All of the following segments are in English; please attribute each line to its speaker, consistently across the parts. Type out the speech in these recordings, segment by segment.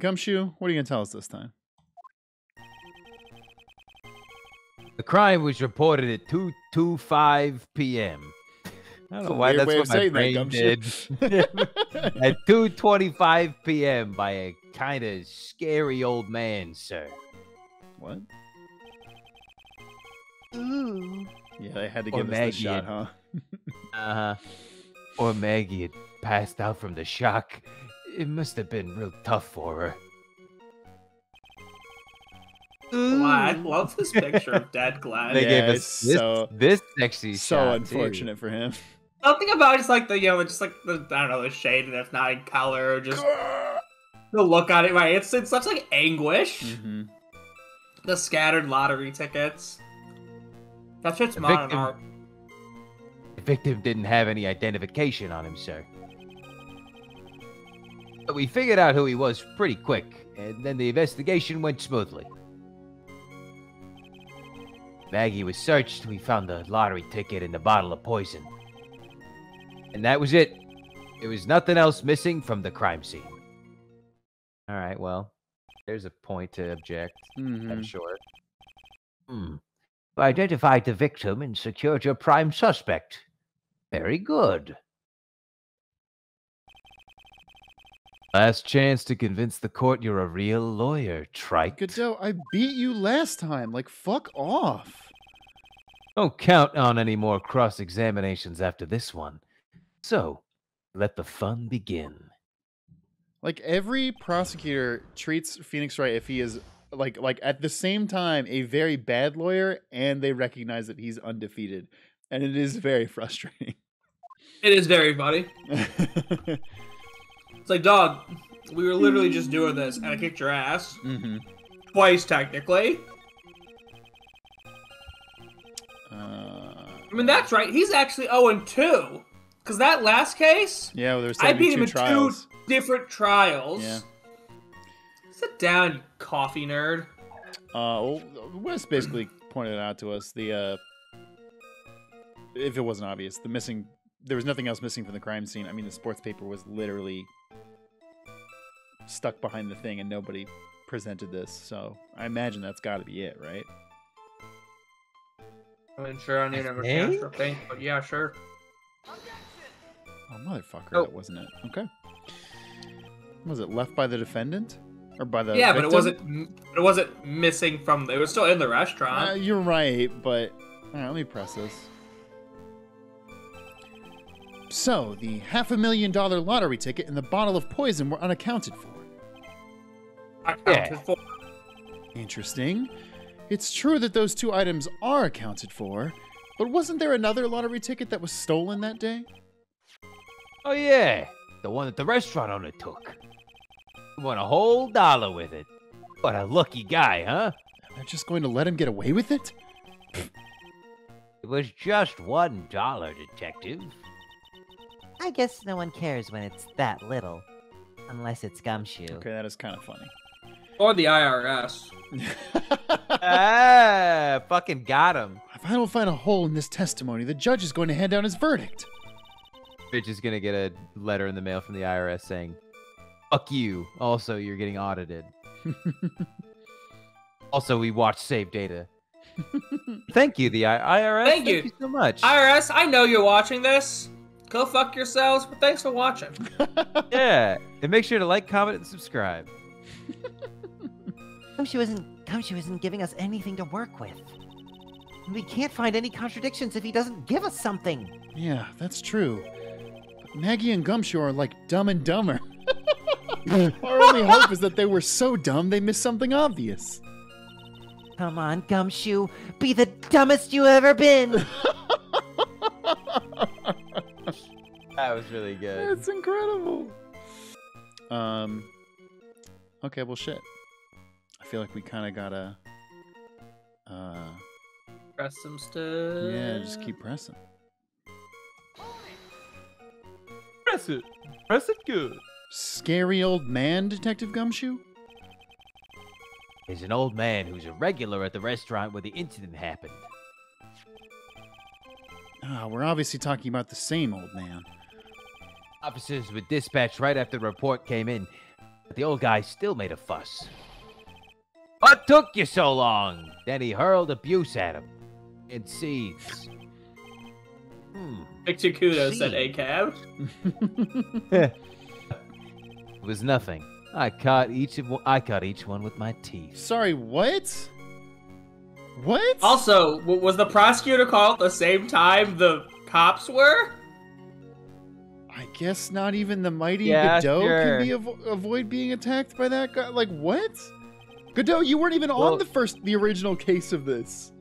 Speaker 1: Gumshoe, what are you gonna tell us this time?
Speaker 2: The crime was reported at 2:25 p.m. I don't know why that's what my
Speaker 1: saying that,
Speaker 2: brain did. at 2:25 p.m. by a kind of scary old man, sir.
Speaker 1: what? Yeah, they had to
Speaker 2: Or
Speaker 1: give us the
Speaker 2: Maggey
Speaker 1: shot,
Speaker 2: and-
Speaker 1: huh?
Speaker 2: Uh huh. Or Maggey had passed out from the shock. It must have been real tough for her.
Speaker 3: Wow, I love this picture of dead Glen.
Speaker 2: They
Speaker 1: Yeah,
Speaker 2: gave us this,
Speaker 1: so-
Speaker 2: this sexy
Speaker 1: So
Speaker 2: shot, too.
Speaker 1: unfortunate for him.
Speaker 3: Something about just like the you know just like the I don't know the shade and if not in color or just the look on it right. It's it's such like anguish.
Speaker 1: hmm
Speaker 3: The scattered lottery tickets. That shit's
Speaker 2: The
Speaker 3: modern
Speaker 2: victim-
Speaker 3: art.
Speaker 2: The victim didn't have any identification on him, sir. But we figured out who he was pretty quick, and then the investigation went smoothly. Maggey was searched. We found the lottery ticket and the bottle of poison. And that was it. There was nothing else missing from the crime scene. All right, well, there's a point to object,
Speaker 1: hmm
Speaker 2: I'm sure. Hmm. You identified the victim and secured your prime suspect. Very good. Last chance to convince the court you're a real lawyer, Trite.
Speaker 1: Godot, I beat you last time. Like, fuck off.
Speaker 2: Don't count on any more cross examinations after this one. So, let the fun begin.
Speaker 1: Like every prosecutor treats Phoenix Wright if he is like like at the same time a very bad lawyer and they recognize that he's undefeated. And it is very frustrating.
Speaker 3: It is very funny. It's like dog. We were literally just doing this and I kicked your ass
Speaker 1: hmm
Speaker 3: twice technically.
Speaker 1: uh,
Speaker 3: I mean that's right. He's actually 0 and 2. Cause that last case,
Speaker 1: yeah, well, there's
Speaker 3: I beat
Speaker 1: 72
Speaker 3: him in
Speaker 1: trials.
Speaker 3: two different trials.
Speaker 1: Yeah.
Speaker 3: Sit down, you coffee nerd.
Speaker 1: Uh, well, Wes basically pointed it out to us. The uh, if it wasn't obvious, the missing there was nothing else missing from the crime scene. I mean, the sports paper was literally stuck behind the thing, and nobody presented this. So I imagine that's got to be it, right?
Speaker 3: I mean, sure, I need
Speaker 2: I
Speaker 3: another
Speaker 2: think-
Speaker 3: chance to think, but yeah, sure.
Speaker 1: Oh, motherfucker,
Speaker 2: Oh.
Speaker 1: that wasn't it. Okay. Was it left by the defendant or by the?
Speaker 3: yeah, but it wasn't. It wasn't missing from. It was still in the restaurant.
Speaker 1: Uh, you're right, but all right, let me press this. So, the half a million dollar lottery ticket and the bottle of poison were unaccounted for.
Speaker 3: I counted for.
Speaker 1: Interesting. It's true that those two items are accounted for, but wasn't there another lottery ticket that was stolen that day?
Speaker 2: Oh, yeah. The one that the restaurant owner took. He won a whole dollar with it. What a lucky guy, huh?
Speaker 1: They're just going to let him get away with it?
Speaker 2: It was just one dollar, detective.
Speaker 4: I guess no one cares when it's that little. Unless it's Gumshoe.
Speaker 1: Okay, that is kind of funny.
Speaker 3: Or the IRS.
Speaker 2: ah, fucking got him.
Speaker 1: If I don't find a hole in this testimony, the judge is going to hand down his verdict.
Speaker 2: Bitch is gonna get a letter in the mail from the IRS saying, "Fuck you." Also, you're getting audited. Also, we watched save data. Thank you, the I- IRS.
Speaker 3: Thank you.
Speaker 2: so much.
Speaker 3: IRS, I know you're watching this. Go fuck yourselves, but thanks for watching.
Speaker 2: yeah, and make sure to like, comment, and subscribe.
Speaker 4: Gumshoe isn't Gumshoe isn't giving us anything to work with. We can't find any contradictions if he doesn't give us something.
Speaker 1: Yeah, that's true. But Maggey and Gumshoe are like dumb and dumber. Our only hope is that they were so dumb they missed something obvious.
Speaker 4: Come on, Gumshoe, be the dumbest you ever been.
Speaker 2: That was really good.
Speaker 1: That's incredible. Um. Okay, well, shit. I feel like we kind of gotta. Uh.
Speaker 3: Press some stuff.
Speaker 1: Yeah, just keep pressing.
Speaker 2: Press it. Press it good.
Speaker 1: Scary old man, Detective Gumshoe.
Speaker 2: There's an old man who's a regular at the restaurant where the incident happened.
Speaker 1: Ah, we're obviously talking about the same old man.
Speaker 2: Officers were dispatched right after the report came in. But the old guy still made a fuss. What took you so long? Then he hurled abuse at him. And seeds. Hmm.
Speaker 3: Victor Kudo said
Speaker 2: See.
Speaker 3: ACAB.
Speaker 2: It was nothing. I caught each of one, I caught each one with my teeth.
Speaker 1: Sorry, what? What?
Speaker 3: Also, was the prosecutor called at the same time the cops were?
Speaker 1: I guess not even the mighty
Speaker 2: Yeah,
Speaker 1: Godot
Speaker 2: sure.
Speaker 1: can be avo- avoid being attacked by that guy. Like what? Godot, you weren't even
Speaker 2: Well-
Speaker 1: on the first, the original case of this.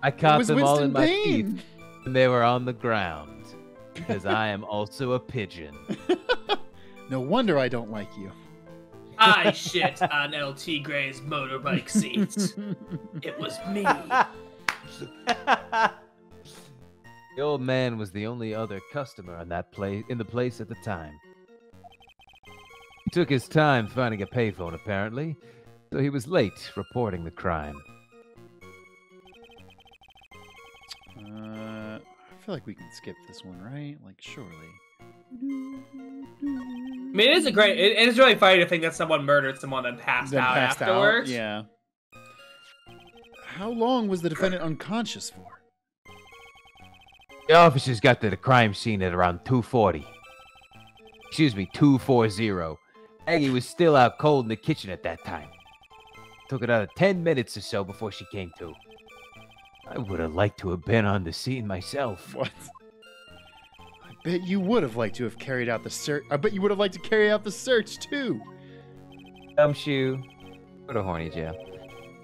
Speaker 2: I caught
Speaker 1: was
Speaker 2: them all in
Speaker 1: Winston
Speaker 2: my teeth. And they were on the ground. Because I am also a pigeon.
Speaker 1: No wonder I don't like you.
Speaker 3: I shit on LT Gray's motorbike seats. It was me.
Speaker 2: the old man was the only other customer on that place in the place at the time. He took his time finding a payphone apparently, so he was late reporting the crime.
Speaker 1: Uh, I feel like we can skip this one, right? Like, surely.
Speaker 3: I mean, it is a great. It, it is really funny to think that someone murdered someone and passed
Speaker 1: Then
Speaker 3: out
Speaker 1: passed out,
Speaker 3: afterwards.
Speaker 1: Yeah. How long was the defendant unconscious for?
Speaker 2: The officers got to the crime scene at around 2:40. Excuse me, 2:40. Aggie was still out cold in the kitchen at that time. Took another 10 minutes or so before she came to. I would have liked to have been on the scene myself.
Speaker 1: What? I bet you would have liked to have carried out the search. I bet you would have liked to carry out the search too.
Speaker 2: Gumshoe. Go to horny jail.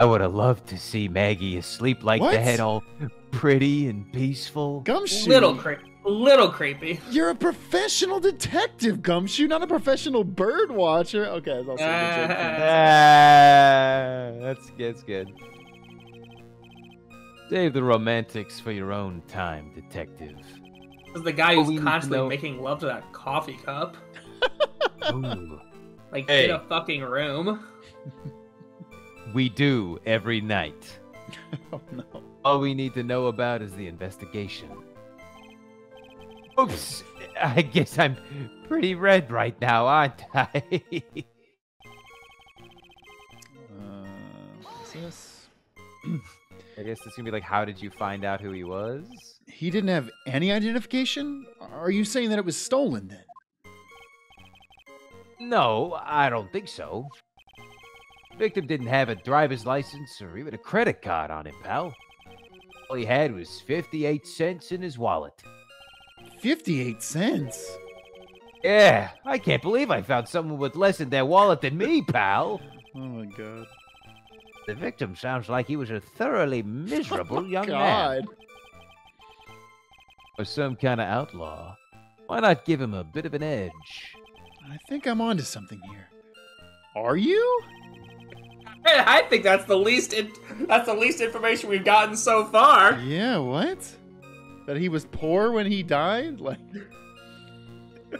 Speaker 2: I would have loved to see Maggey asleep like
Speaker 1: What?
Speaker 2: that, all pretty and peaceful.
Speaker 1: Gumshoe.
Speaker 3: Little creepy. Little creepy.
Speaker 1: You're a professional detective, Gumshoe, not a professional bird watcher. Okay, that's also a good joke.
Speaker 2: Ah, that's that's good. Save the romantics for your own time, detective.
Speaker 3: This is the guy
Speaker 2: Oh,
Speaker 3: who's
Speaker 2: we need to
Speaker 3: constantly
Speaker 2: know-
Speaker 3: making love to that coffee cup.
Speaker 2: Ooh,
Speaker 3: Like
Speaker 2: Hey.
Speaker 3: in a fucking room.
Speaker 2: we do every night.
Speaker 1: Oh no.
Speaker 2: All we need to know about is the investigation. Oops, I guess I'm pretty red right now, aren't I?
Speaker 1: Uh, this?
Speaker 2: I guess it's gonna be like, how did you find out who he was?
Speaker 1: He didn't have any identification? Are you saying that it was stolen then?
Speaker 2: No, I don't think so. Victim didn't have a driver's license or even a credit card on him, pal. All he had was 58 cents in his wallet.
Speaker 1: 58 cents?
Speaker 2: Yeah, I can't believe I found someone with less in their wallet than me, pal.
Speaker 1: Oh my god.
Speaker 2: The victim sounds like he was a thoroughly miserable
Speaker 1: Oh
Speaker 2: young man.
Speaker 1: god.
Speaker 2: Or some kind of outlaw. Why not give him a bit of an edge?
Speaker 1: I think I'm onto something here. Are you?
Speaker 3: I think that's the least. In- that's the least information we've gotten so far.
Speaker 1: Yeah, what? That he was poor when he died? Like,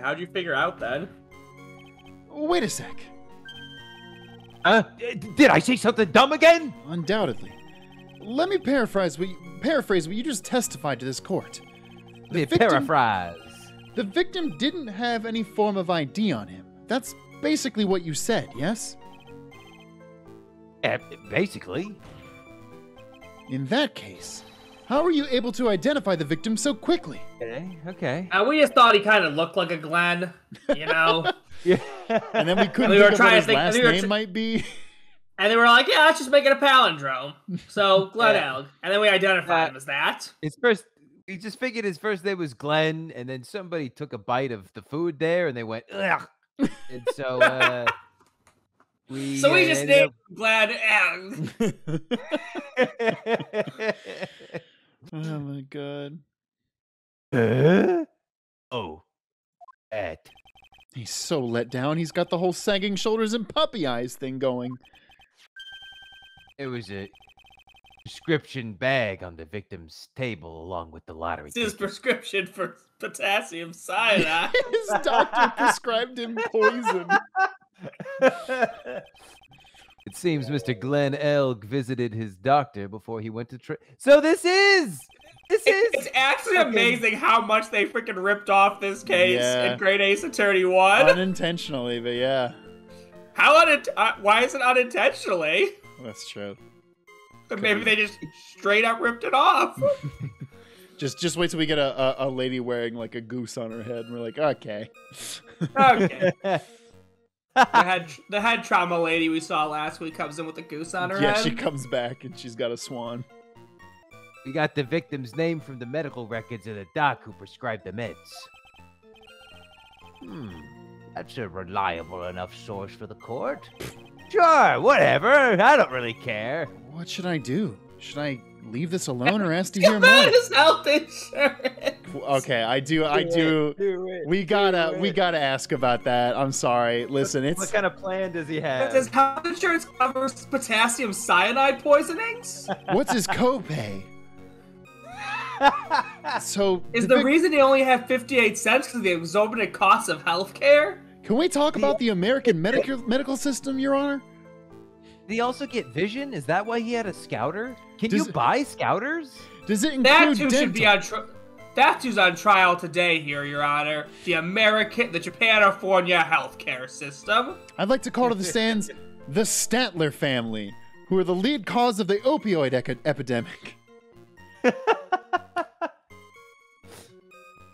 Speaker 3: How'd you figure out then?
Speaker 1: wait a sec.
Speaker 2: Uh, D- Did I say something dumb again?
Speaker 1: Undoubtedly. Let me paraphrase what you, paraphrase what you just testified to this court.
Speaker 2: The
Speaker 1: victim-
Speaker 2: paraphrase.
Speaker 1: The victim didn't have any form of ID on him. That's basically what you said, yes?
Speaker 2: Yeah, basically.
Speaker 1: In that case, how were you able to identify the victim so quickly?
Speaker 2: Okay, okay.
Speaker 3: Uh, we just thought he kind of looked like a Glen, you know.
Speaker 2: Yeah.
Speaker 1: And then we couldn't
Speaker 3: We were
Speaker 1: think of
Speaker 3: trying
Speaker 1: what
Speaker 3: to
Speaker 1: his
Speaker 3: think-
Speaker 1: last
Speaker 3: we were
Speaker 1: name might be.
Speaker 3: and they were like, "Yeah, let's just make it a palindrome." So Glen
Speaker 2: Yeah.
Speaker 3: Elg, and then we identified
Speaker 2: Uh,
Speaker 3: him as that.
Speaker 2: His first, he just figured his first name was Glen, and then somebody took a bite of the food there, and they went, ugh. And so, uh, we.
Speaker 3: So we
Speaker 2: uh,
Speaker 3: just
Speaker 2: ended
Speaker 3: named Glen Elg.
Speaker 2: up-
Speaker 1: oh my god.
Speaker 2: Huh? Oh, that.
Speaker 1: He's so let down, he's got the whole sagging shoulders and puppy eyes thing going.
Speaker 2: It was a prescription bag on the victim's table, along with the lottery.
Speaker 3: It's his prescription for potassium cyanide.
Speaker 1: His doctor prescribed him poison.
Speaker 2: it seems Mr. Glen Elg visited his doctor before he went to tra- So this is This
Speaker 3: It-
Speaker 2: is
Speaker 3: it's actually
Speaker 2: fucking-
Speaker 3: amazing how much they freaking ripped off this case
Speaker 1: Yeah.
Speaker 3: in Great Ace Attorney 1.
Speaker 1: Unintentionally, but yeah,
Speaker 3: How un- uh, why is it unintentionally?
Speaker 1: that's true.
Speaker 3: Maybe they just straight up ripped it off.
Speaker 1: Just just wait till we get a, a, a lady wearing like a goose on her head, and we're like, okay.
Speaker 3: okay. The head, the head trauma lady we saw last week comes in with a goose on her
Speaker 1: yeah,
Speaker 3: head.
Speaker 1: she comes back and she's got a swan.
Speaker 2: we got the victim's name from the medical records of the doc who prescribed the meds. Hmm, that's a reliable enough source for the court. Sure, whatever. I don't really care.
Speaker 1: What should I do? Should I leave this alone or ask to
Speaker 3: Give
Speaker 1: hear
Speaker 3: that
Speaker 1: more?
Speaker 3: his health insurance.
Speaker 1: Okay, I do. I do.
Speaker 2: Do it.
Speaker 1: We gotta. We gotta ask about that. I'm sorry. Listen,
Speaker 2: What
Speaker 1: it's what
Speaker 2: kind of plan does he have?
Speaker 3: Does health insurance cover potassium cyanide poisonings?
Speaker 1: what's his copay? So
Speaker 3: Is
Speaker 1: the
Speaker 3: the reason he only had 58 cents because of the exorbitant costs of healthcare?
Speaker 1: Can we talk about the American medical medical system, Your Honor?
Speaker 2: Did he also get vision? Is that why he had a scouter? Can
Speaker 1: Does-
Speaker 2: you buy scouters?
Speaker 1: Does it
Speaker 3: That
Speaker 1: include
Speaker 3: too should be on tri- that too's on trial today here, Your Honor. The American, the Japanifornia healthcare system.
Speaker 1: I'd like to call to the stands the Sackler family, who are the lead cause of the opioid eco- epidemic. there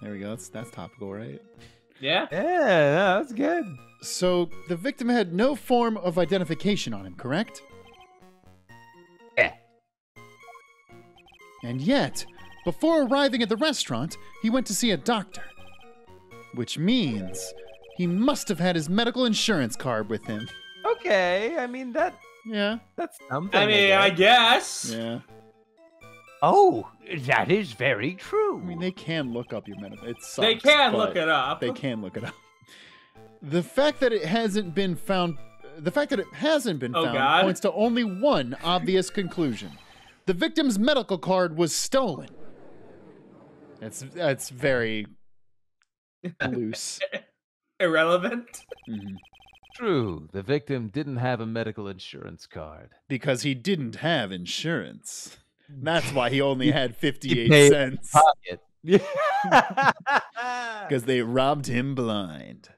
Speaker 1: we go. That's that's topical, right?
Speaker 3: Yeah.
Speaker 2: Yeah, that's good.
Speaker 1: So the victim had no form of identification on him, correct?
Speaker 2: Yeah.
Speaker 1: And yet, before arriving at the restaurant, he went to see a doctor. Which means he must have had his medical insurance card with him.
Speaker 2: Okay, I mean that
Speaker 1: Yeah,
Speaker 2: that's something.
Speaker 3: I mean, I guess.
Speaker 1: yeah.
Speaker 2: Oh, that is very true.
Speaker 1: I mean, they can look up your medical. It sucks,
Speaker 3: They can look it up.
Speaker 1: They can look it up. The fact that it hasn't been found, the fact that it hasn't been
Speaker 3: Oh,
Speaker 1: found,
Speaker 3: God.
Speaker 1: points to only one obvious conclusion: the victim's medical card was stolen. That's that's very loose.
Speaker 3: Irrelevant.
Speaker 1: Mhm.
Speaker 2: True, the victim didn't have a medical insurance card.
Speaker 1: Because he didn't have insurance. That's why he only had fifty-eight
Speaker 2: paid-
Speaker 1: cents.
Speaker 2: Pocket. Yeah.
Speaker 1: Because they robbed him blind.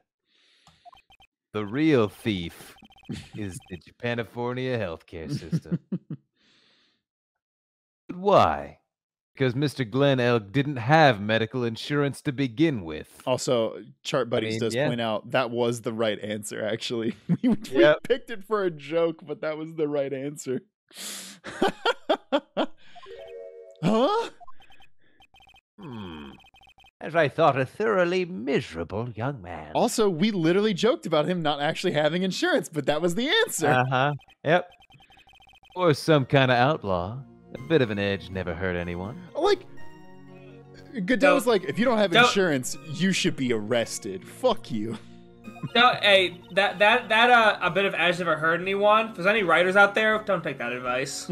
Speaker 2: The real thief is the Japanifornia healthcare system. but why? Because Mr. Glen Elg didn't have medical insurance to begin with.
Speaker 1: Also, Chart Buddies
Speaker 2: mean,
Speaker 1: does
Speaker 2: yeah.
Speaker 1: point out that was the right answer, actually. We, we
Speaker 2: Yep.
Speaker 1: picked it for a joke, but that was the right answer. huh?
Speaker 2: As I thought, a thoroughly miserable young man.
Speaker 1: Also, we literally joked about him not actually having insurance, but that was the answer.
Speaker 2: Uh huh. Yep. Or some kind of outlaw. A bit of an edge never hurt anyone.
Speaker 1: like, Godot
Speaker 3: Don't-
Speaker 1: was like, if you don't have
Speaker 3: don't-
Speaker 1: insurance, you should be arrested. Fuck you.
Speaker 3: No, hey, that that that uh, a bit of edge never hurt anyone. If there's any writers out there, don't take that advice.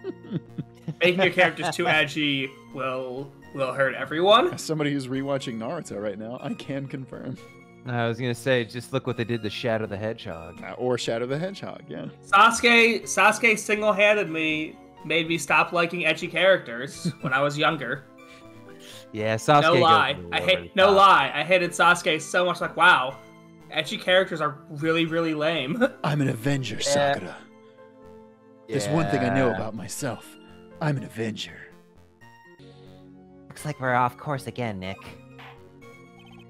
Speaker 3: Making your characters too edgy will will hurt everyone.
Speaker 1: As somebody who's rewatching Naruto right now, I can confirm.
Speaker 2: I was gonna say, just look what they did to Shadow the Hedgehog.
Speaker 1: Uh, Or Shadow the Hedgehog, yeah.
Speaker 3: Sasuke Sasuke single-handedly made me stop liking edgy characters when I was younger.
Speaker 2: Yeah, Sasuke.
Speaker 3: no lie, I hate no
Speaker 2: top.
Speaker 3: lie. I hated Sasuke so much. Like wow, edgy characters are really really lame.
Speaker 1: I'm an Avenger,
Speaker 2: Yeah.
Speaker 1: Sakura. There's one thing I know about myself. I'm an Avenger.
Speaker 4: Looks like we're off course again, Nick.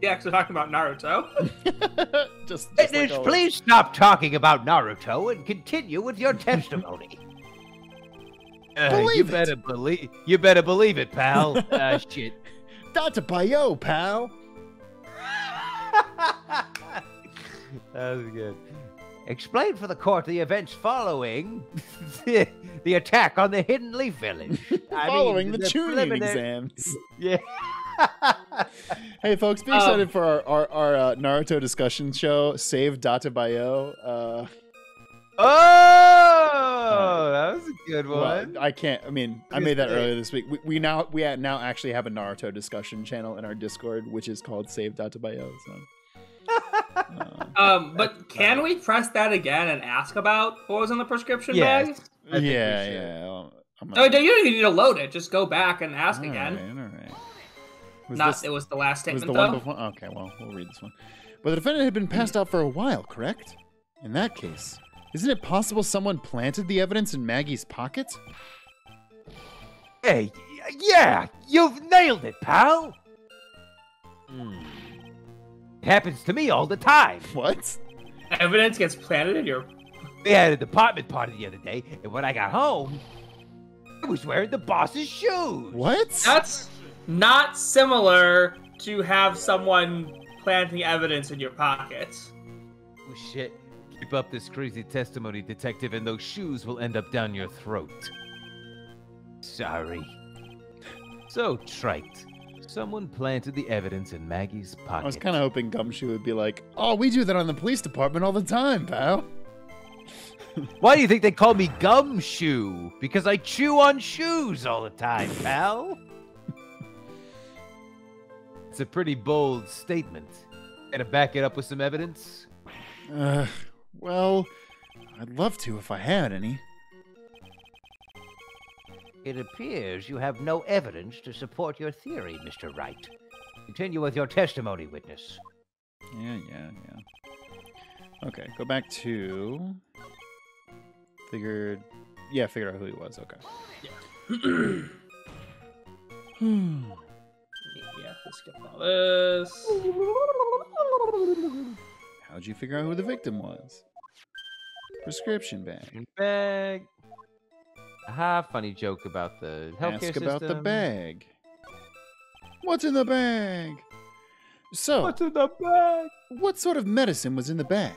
Speaker 3: yeah, because we're talking about Naruto.
Speaker 1: just, just
Speaker 2: Witness,
Speaker 1: like always.
Speaker 2: please stop talking about Naruto and continue with your testimony. Uh, you
Speaker 1: it.
Speaker 2: better believe. You better believe it, pal. uh, shit.
Speaker 1: Dattebayo, pal.
Speaker 2: that was good. Explain for the court the events following the, the attack on the Hidden Leaf Village. I mean,
Speaker 1: Following the, Chunin
Speaker 2: preliminary-
Speaker 1: exams.
Speaker 2: Yeah.
Speaker 1: Hey, folks, be
Speaker 3: Um,
Speaker 1: excited for our, our, our uh, Naruto discussion show, Save Data Bayo. Uh,
Speaker 2: oh, that was a good
Speaker 1: well,
Speaker 2: one.
Speaker 1: I can't. I mean, I made that earlier this week. We, we now we now actually have a Naruto discussion channel in our Discord, which is called Save Data Bayo. So, uh,
Speaker 3: Um, but can we press that again and ask about what was in the prescription
Speaker 2: Yes.
Speaker 3: bag?
Speaker 2: I think
Speaker 1: yeah,
Speaker 2: should.
Speaker 1: yeah. I'm
Speaker 3: No, you don't even need to load it. Just go back and ask again.
Speaker 1: All right, all right. Was
Speaker 3: Not
Speaker 1: this-
Speaker 3: it was the last
Speaker 1: was
Speaker 3: statement
Speaker 1: the
Speaker 3: though.
Speaker 1: one before? Okay, well, we'll read this one. But the defendant had been passed out for a while, correct? In that case, isn't it possible someone planted the evidence in Maggey's pocket?
Speaker 2: Hey, yeah, you've nailed it, pal. Hmm. It happens to me all the time.
Speaker 1: What?
Speaker 3: Evidence gets planted in your.
Speaker 2: We had a department party the other day, and when I got home, I was wearing the boss's shoes.
Speaker 1: What?
Speaker 3: That's not similar to have someone planting evidence in your pockets.
Speaker 2: Oh, shit. Keep up this crazy testimony, detective, and those shoes will end up down your throat. Sorry. So trite. Someone planted the evidence in Maggey's pocket.
Speaker 1: I was kind of hoping Gumshoe would be like, "Oh, we do that on the police department all the time, pal."
Speaker 2: Why do you think they call me Gumshoe? Because I chew on shoes all the time, pal. it's a pretty bold statement. Gonna back it up with some evidence?
Speaker 1: Uh, well, I'd love to if I had any.
Speaker 4: It appears you have no evidence to support your theory, Mr. Wright. Continue with your testimony, witness.
Speaker 1: Yeah, yeah, yeah. Okay, go back to figured. Yeah, figured out who he was. Okay. Hmm.
Speaker 3: Yeah, let's skip all this.
Speaker 1: How'd you figure out who the victim was? Prescription bag.
Speaker 2: Bag. Aha, funny joke about the healthcare
Speaker 1: Ask about the bag. What's in the bag? So,
Speaker 2: What's in the bag?
Speaker 1: what sort of medicine was in the bag?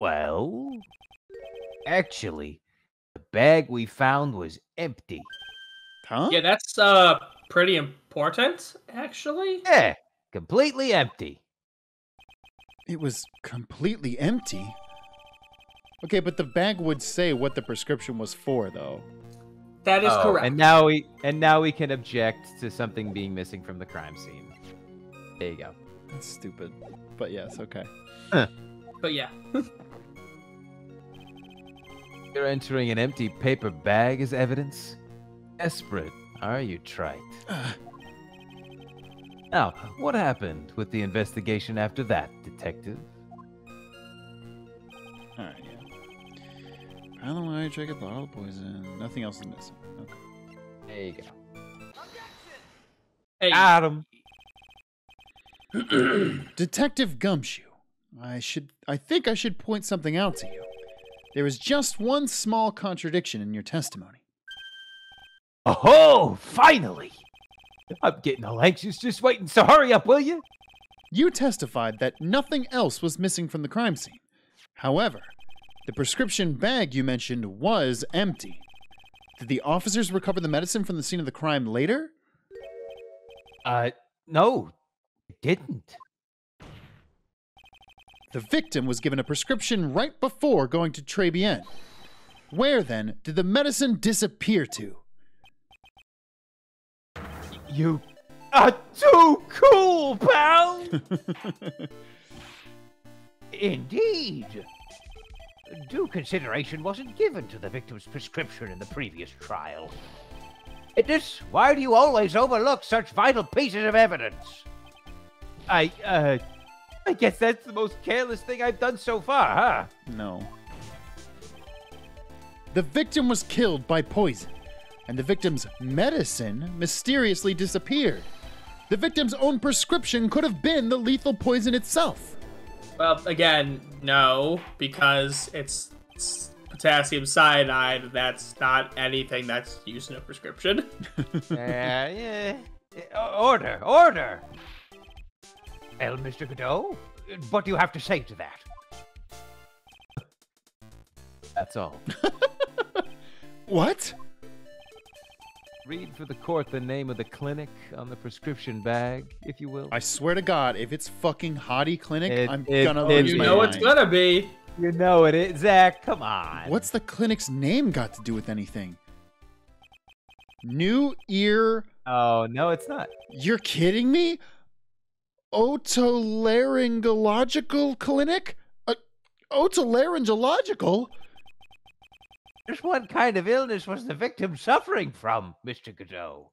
Speaker 2: Well, actually, the bag we found was empty.
Speaker 1: Huh?
Speaker 3: Yeah, that's uh pretty important, actually.
Speaker 2: Yeah, completely empty.
Speaker 1: It was completely empty. Okay, but the bag would say what the prescription was for, though.
Speaker 3: That is
Speaker 2: Oh,
Speaker 3: correct.
Speaker 2: And now we and now we can object to something being missing from the crime scene. There you go.
Speaker 1: That's stupid. But yes, okay.
Speaker 3: But yeah,
Speaker 2: You're entering an empty paper bag as evidence? Desperate, are you, Trite? Now, what happened with the investigation after that, detective?
Speaker 1: Alright, yeah. Pound the wire, check a bottle of poison. Nothing else is missing. Okay.
Speaker 2: There you go.
Speaker 3: hey,
Speaker 2: Adam.
Speaker 1: Detective Gumshoe, I should I think I should point something out to you. There is just one small contradiction in your testimony.
Speaker 2: Oh, finally! I'm getting all anxious just waiting, so hurry up, will you?
Speaker 1: You testified that nothing else was missing from the crime scene. However, the prescription bag you mentioned was empty. Did the officers recover the medicine from the scene of the crime later?
Speaker 2: Uh, no, it didn't.
Speaker 1: The victim was given a prescription right before going to Tres Bien. Where then did the medicine disappear to?
Speaker 2: You are too cool, pal!
Speaker 4: Indeed. Due consideration wasn't given to the victim's prescription in the previous trial. Witness, why do you always overlook such vital pieces of evidence?
Speaker 2: I, uh, I guess that's the most careless thing I've done so far, huh?
Speaker 1: No. The victim was killed by poison, and the victim's medicine mysteriously disappeared. The victim's own prescription could have been the lethal poison itself.
Speaker 3: Well, again, no, because it's, it's potassium cyanide. That's not anything that's used in a prescription.
Speaker 2: yeah, yeah. Uh, Order, order!
Speaker 4: Well, Mr. Godot, what do you have to say to that?
Speaker 2: That's all.
Speaker 1: What?
Speaker 2: Read for the court the name of the clinic on the prescription bag, if you will.
Speaker 1: I swear to God, if it's fucking Hotti Clinic,
Speaker 2: It-
Speaker 1: I'm
Speaker 2: it-
Speaker 1: gonna
Speaker 2: it-
Speaker 1: lose
Speaker 3: you
Speaker 1: my
Speaker 3: know it's gonna be.
Speaker 2: You know it is, Zach. Come on.
Speaker 1: What's the clinic's name got to do with anything? New ear.
Speaker 2: Oh no, it's not.
Speaker 1: You're kidding me? Otolaryngological clinic? Uh, otolaryngological?
Speaker 4: Just what kind of illness was the victim suffering from, Mr. Godot?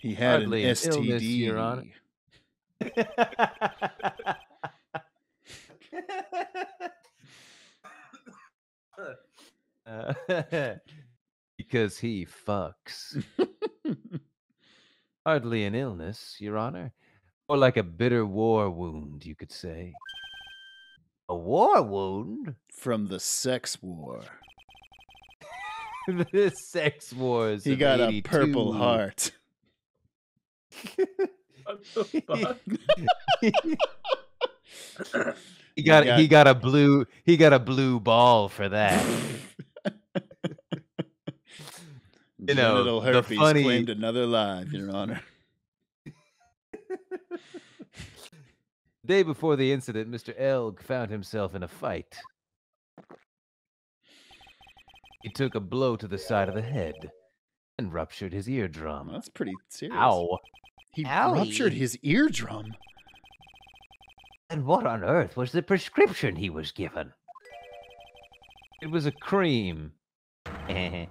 Speaker 1: He had
Speaker 2: Hardly
Speaker 1: an STD.
Speaker 2: illness, Your Honor. Uh, because he fucks. Hardly an illness, Your Honor. Or like a bitter war wound, you could say.
Speaker 4: A war wound?
Speaker 1: From the sex war.
Speaker 2: the sex wars.
Speaker 1: He
Speaker 2: of
Speaker 1: got a purple heart.
Speaker 3: What the fuck?
Speaker 2: He got,
Speaker 1: got-
Speaker 2: he got a blue he got a blue ball for that. You know,
Speaker 1: Genital
Speaker 2: the funny-
Speaker 1: claimed another life, Your Honor.
Speaker 2: The day before the incident, Mr. Elg found himself in a fight. He took a blow to the side of the head and ruptured his eardrum.
Speaker 1: That's pretty serious.
Speaker 2: Ow.
Speaker 1: He
Speaker 4: Owie.
Speaker 1: ruptured his eardrum.
Speaker 4: And what on earth was the prescription he was given?
Speaker 2: It was a cream eh,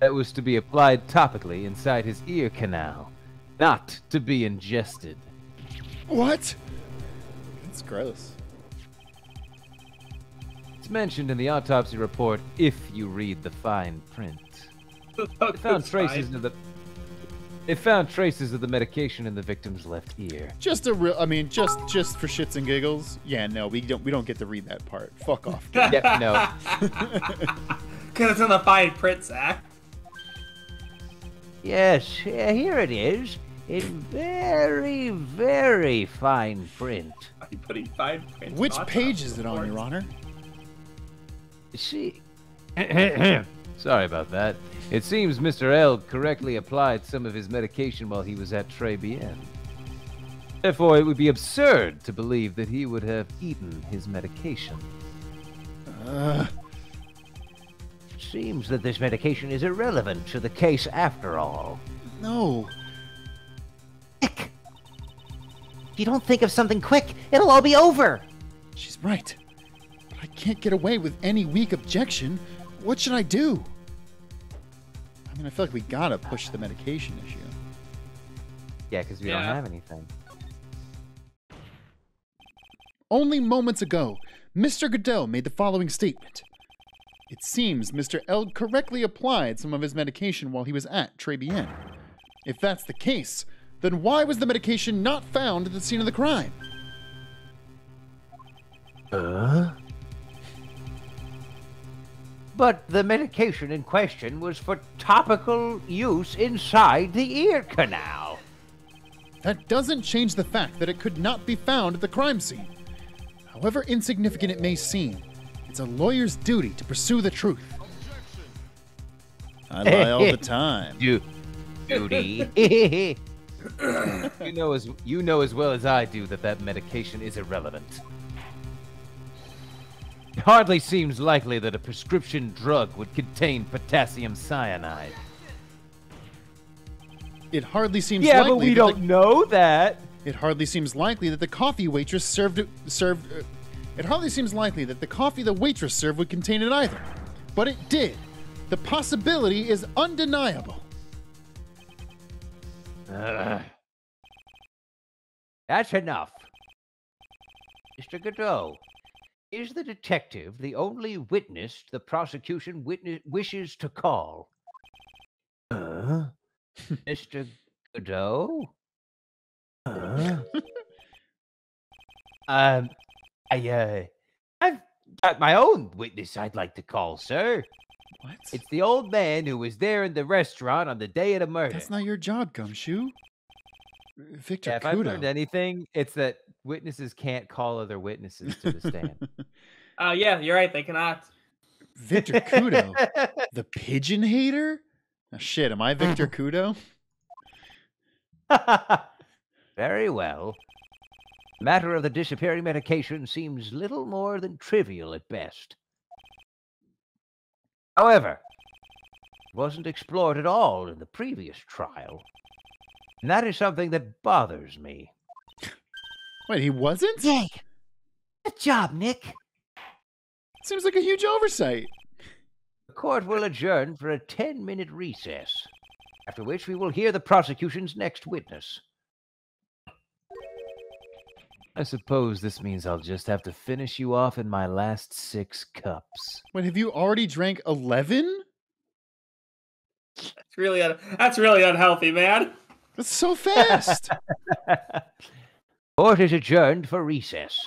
Speaker 2: that was to be applied topically inside his ear canal, not to be ingested.
Speaker 1: What? That's gross.
Speaker 2: It's mentioned in the autopsy report if you read the fine print. They found traces
Speaker 3: fine.
Speaker 2: of the they found traces of the medication in the victim's left ear.
Speaker 1: Just a real. I mean, just just for shits and giggles. Yeah, no, we don't we don't get to read that part. Fuck off.
Speaker 2: Yep, no.
Speaker 3: Because it's in the fine print, Zach.
Speaker 4: Yes, uh, here it is. In very, very fine print.
Speaker 3: Are you putting fine print?
Speaker 1: Which
Speaker 3: on
Speaker 1: page is it on, Your? Honor?
Speaker 4: See,
Speaker 2: Sorry about that. It seems Mr. Elg correctly applied some of his medication while he was at Tres Bien. Therefore, it would be absurd to believe that he would have eaten his medication.
Speaker 1: Uh,
Speaker 4: seems that this medication is irrelevant to the case after all.
Speaker 1: no.
Speaker 5: Nick! If you don't think of something quick, it'll all be over.
Speaker 1: She's right. But I can't get away with any weak objection. What should I do? I mean, I feel like we gotta push the medication issue.
Speaker 2: Yeah, because we
Speaker 3: Yeah.
Speaker 2: don't have anything.
Speaker 1: Only moments ago, Mr. Godot made the following statement. It seems Mr. Elg correctly applied some of his medication while he was at Tres Bien. If that's the case, then why was the medication not found at the scene of the crime?
Speaker 4: But the medication in question was for topical use inside the ear canal.
Speaker 1: That doesn't change the fact that it could not be found at the crime scene. However insignificant it may seem, it's a lawyer's duty to pursue the truth. I lie all the time.
Speaker 4: Duty.
Speaker 2: you know as you know as well as I do that that medication is irrelevant. It hardly seems likely that a prescription drug would contain potassium cyanide.
Speaker 1: It hardly seems
Speaker 2: Yeah,
Speaker 1: likely
Speaker 2: but we
Speaker 1: that
Speaker 2: don't
Speaker 1: the-
Speaker 2: know that.
Speaker 1: It hardly seems likely that the coffee waitress served served. Uh, it hardly seems likely that the coffee the waitress served would contain it either, but it did. The possibility is undeniable.
Speaker 4: Ugh. That's enough. Mr. Godot, is the detective the only witness the prosecution witness wishes to call? Huh? Mr. Godot? Huh?
Speaker 2: Um, I uh, I've got my own witness I'd like to call, sir.
Speaker 1: What?
Speaker 2: It's the old man who was there in the restaurant on the day of the murder.
Speaker 1: That's not your job, Gumshoe. Victor
Speaker 2: Yeah, if I've learned
Speaker 1: Kudo.
Speaker 2: anything, it's that witnesses can't call other witnesses to the stand.
Speaker 3: Oh yeah, you're right. They cannot.
Speaker 1: Victor Kudo, the pigeon hater. Oh, shit, am I Victor Kudo?
Speaker 4: Very well. The matter of the disappearing medication seems little more than trivial at best. However, it wasn't explored at all in the previous trial. And that is something that bothers me.
Speaker 1: Wait, he wasn't?
Speaker 5: Yay! Good job, Nick.
Speaker 1: Seems like a huge oversight.
Speaker 4: The court will adjourn for a 10 minute recess, after which we will hear the prosecution's next witness.
Speaker 2: I suppose this means I'll just have to finish you off in my last six cups.
Speaker 1: Wait, have you already drank 11?
Speaker 3: It's really un- that's really unhealthy, man.
Speaker 1: That's so fast.
Speaker 4: Court is adjourned for recess.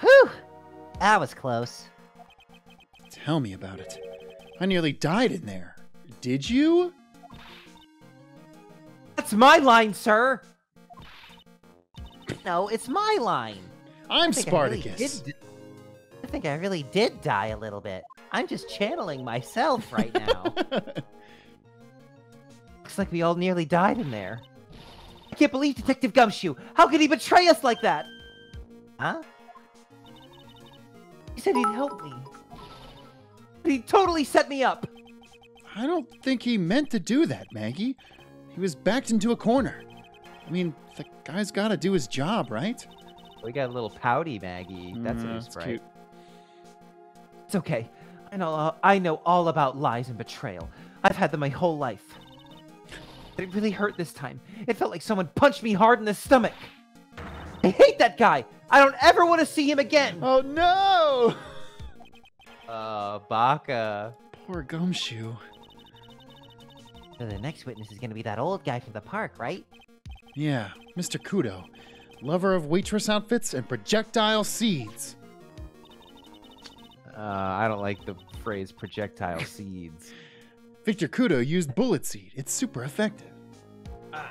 Speaker 5: Whew! That was close.
Speaker 1: Tell me about it. I nearly died in there. Did you?
Speaker 5: That's my line, sir. No, it's my line.
Speaker 1: I'm
Speaker 5: I think I really
Speaker 1: Spartacus.
Speaker 5: did- I think I really did die a little bit. I'm just channeling myself right now. Looks like we all nearly died in there. I can't believe Detective Gumshoe. How could he betray us like that? Huh? He said he'd help me. But he totally set me up.
Speaker 1: I don't think he meant to do that, Maggey. He was backed into a corner. I mean, the guy's got to do his job, right?
Speaker 5: We got a little pouty Maggey. That's
Speaker 1: Mm,
Speaker 5: nice,
Speaker 1: it's
Speaker 5: right?
Speaker 1: cute.
Speaker 5: It's okay. I know. Uh, I know all about lies and betrayal. I've had them my whole life. But it really hurt this time. It felt like someone punched me hard in the stomach. I hate that guy. I don't ever want to see him again.
Speaker 1: Oh no!
Speaker 5: Uh, Baka.
Speaker 1: Poor Gumshoe.
Speaker 5: So the next witness is gonna be that old guy from the park, right?
Speaker 1: Yeah, Mr. Kudo, lover of waitress outfits and projectile seeds.
Speaker 2: Uh, I don't like the phrase projectile seeds.
Speaker 1: Victor Kudo used bullet seed. It's super effective.
Speaker 5: I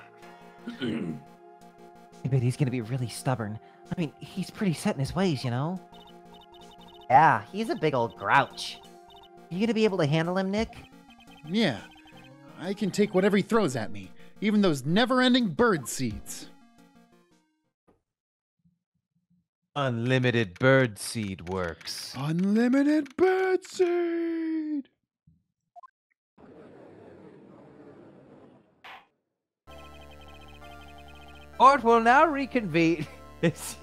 Speaker 5: bet he's gonna be really stubborn. I mean, he's pretty set in his ways, you know? Yeah, he's a big old grouch. You gonna be able to handle him, Nick?
Speaker 1: Yeah, I can take whatever he throws at me, even those never ending bird seeds.
Speaker 2: Unlimited bird seed works.
Speaker 1: Unlimited bird seed!
Speaker 2: Court will now reconvene. It's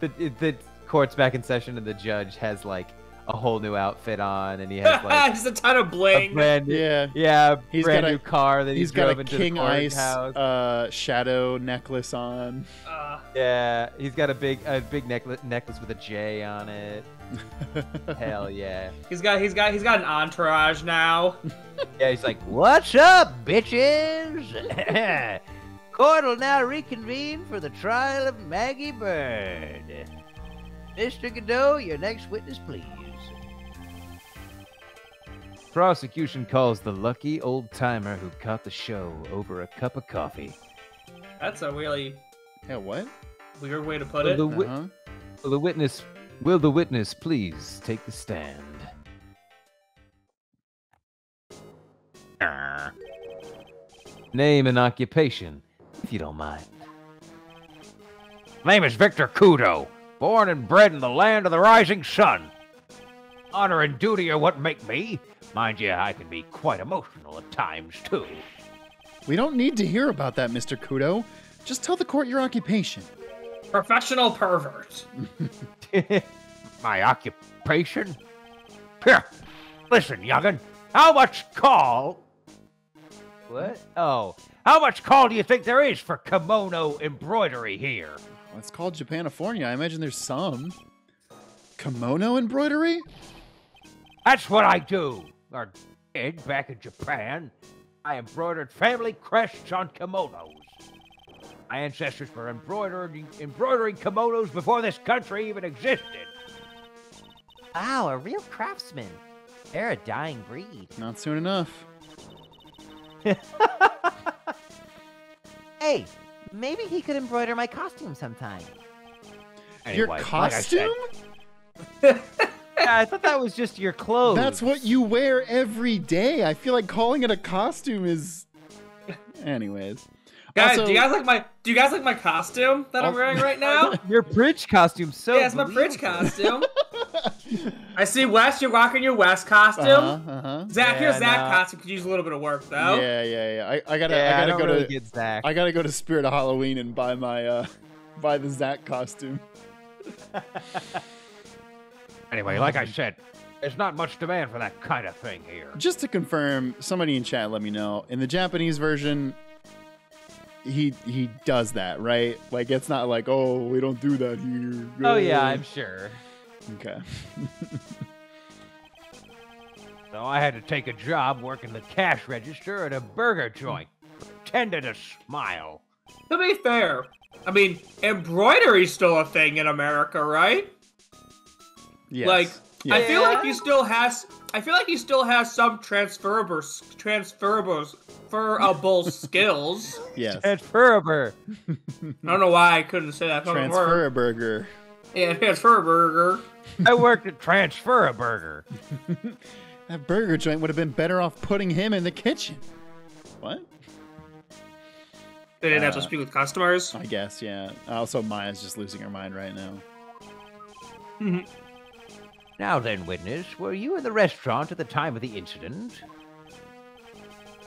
Speaker 2: the the court's back in session, and the judge has like a whole new outfit on, and he has like
Speaker 3: Just a ton of bling.
Speaker 2: a
Speaker 3: bling.
Speaker 2: brand new,
Speaker 1: Yeah,
Speaker 2: yeah,
Speaker 1: He's
Speaker 2: brand
Speaker 1: got a-
Speaker 2: new car that
Speaker 1: he's
Speaker 2: he's
Speaker 1: got
Speaker 2: drove
Speaker 1: a
Speaker 2: into
Speaker 1: King
Speaker 2: the
Speaker 1: Ice
Speaker 2: courthouse.
Speaker 1: uh, shadow necklace on.
Speaker 3: Uh,
Speaker 2: Yeah, he's got a big a big necklace necklace with a J on it. Hell yeah.
Speaker 3: he's got he's got he's got an entourage now.
Speaker 2: Yeah, he's like,
Speaker 4: What's up, bitches? Court will now reconvene for the trial of Maggey Byrde. Mr. Godot, your next witness, please.
Speaker 2: prosecution calls the lucky old timer who caught the show over a cup of coffee.
Speaker 3: That's a really
Speaker 1: yeah, what?
Speaker 3: weird way to put
Speaker 2: Will
Speaker 3: it.
Speaker 2: the, wit-
Speaker 1: Uh-huh.
Speaker 2: will the witness will the witness please take the stand? Name and occupation, if you don't mind.
Speaker 4: Name is Victor Kudo, born and bred in the land of the rising sun. Honor and duty are what make me. Mind you, I can be quite emotional at times, too.
Speaker 1: We don't need to hear about that, Mr. Kudo. Just tell the court your occupation.
Speaker 3: Professional pervert.
Speaker 4: My occupation? Here, listen, young'un. How much call? What? Oh, how much call do you think there is for kimono embroidery here?
Speaker 1: Well, it's called Japanifornia. I imagine there's some. Kimono embroidery?
Speaker 4: That's what I do. Or did back in Japan. I embroidered family crests on kimonos. My ancestors were embroidering, embroidering kimonos before this country even existed.
Speaker 5: Wow, a real craftsman. They're a dying breed.
Speaker 1: Not soon enough.
Speaker 5: Hey, maybe he could embroider my costume sometime.
Speaker 1: your
Speaker 4: Anyway, like I
Speaker 1: costume?
Speaker 2: Yeah, I thought that was just your clothes.
Speaker 1: That's what you wear every day. I feel like calling it a costume is. Anyways.
Speaker 3: Guys,
Speaker 1: Also-
Speaker 3: do you guys like my do you guys like my costume that I'm
Speaker 1: Oh.
Speaker 3: wearing right now?
Speaker 2: your bridge costume. So
Speaker 3: yeah, it's my fridge
Speaker 2: believable.
Speaker 3: costume. I see Wes. You're rocking your West costume.
Speaker 1: Uh-huh, uh-huh.
Speaker 3: Zach, your
Speaker 6: Yeah,
Speaker 3: Zach
Speaker 6: no.
Speaker 3: costume could use a little bit of work though.
Speaker 1: Yeah, yeah, yeah. I, I gotta,
Speaker 6: yeah,
Speaker 1: I gotta
Speaker 6: don't
Speaker 1: go
Speaker 6: really
Speaker 1: to,
Speaker 6: get Zach.
Speaker 1: I gotta go to Spirit of Halloween and buy my, uh, buy the Zach costume.
Speaker 2: Anyway, like I said, there's not much demand for that kind of thing here.
Speaker 1: Just to confirm, somebody in chat let me know. In the Japanese version, he he does that, right? Like it's not like, oh, we don't do that here.
Speaker 6: oh yeah, I'm sure.
Speaker 1: Okay.
Speaker 2: So I had to take a job working the cash register at a burger joint. Pretended to smile.
Speaker 3: To be fair, I mean, embroidery's still a thing in America, right?
Speaker 1: Yes.
Speaker 3: Like, I feel like he still has. I feel like he still has some transferable, transferable, transferable skills.
Speaker 1: yes.
Speaker 6: Transferber.
Speaker 3: I don't know why I couldn't say that fucking
Speaker 1: Transfer
Speaker 3: word.
Speaker 1: a burger.
Speaker 3: Yeah, transfer burger.
Speaker 2: I worked at Transfer a Burger.
Speaker 1: That burger joint would have been better off putting him in the kitchen. What?
Speaker 3: They didn't have to
Speaker 1: Uh,
Speaker 3: speak with customers.
Speaker 1: I guess, yeah. Also, Maya's just losing her mind right now.
Speaker 2: Now then, witness, were you in the restaurant at the time of the incident?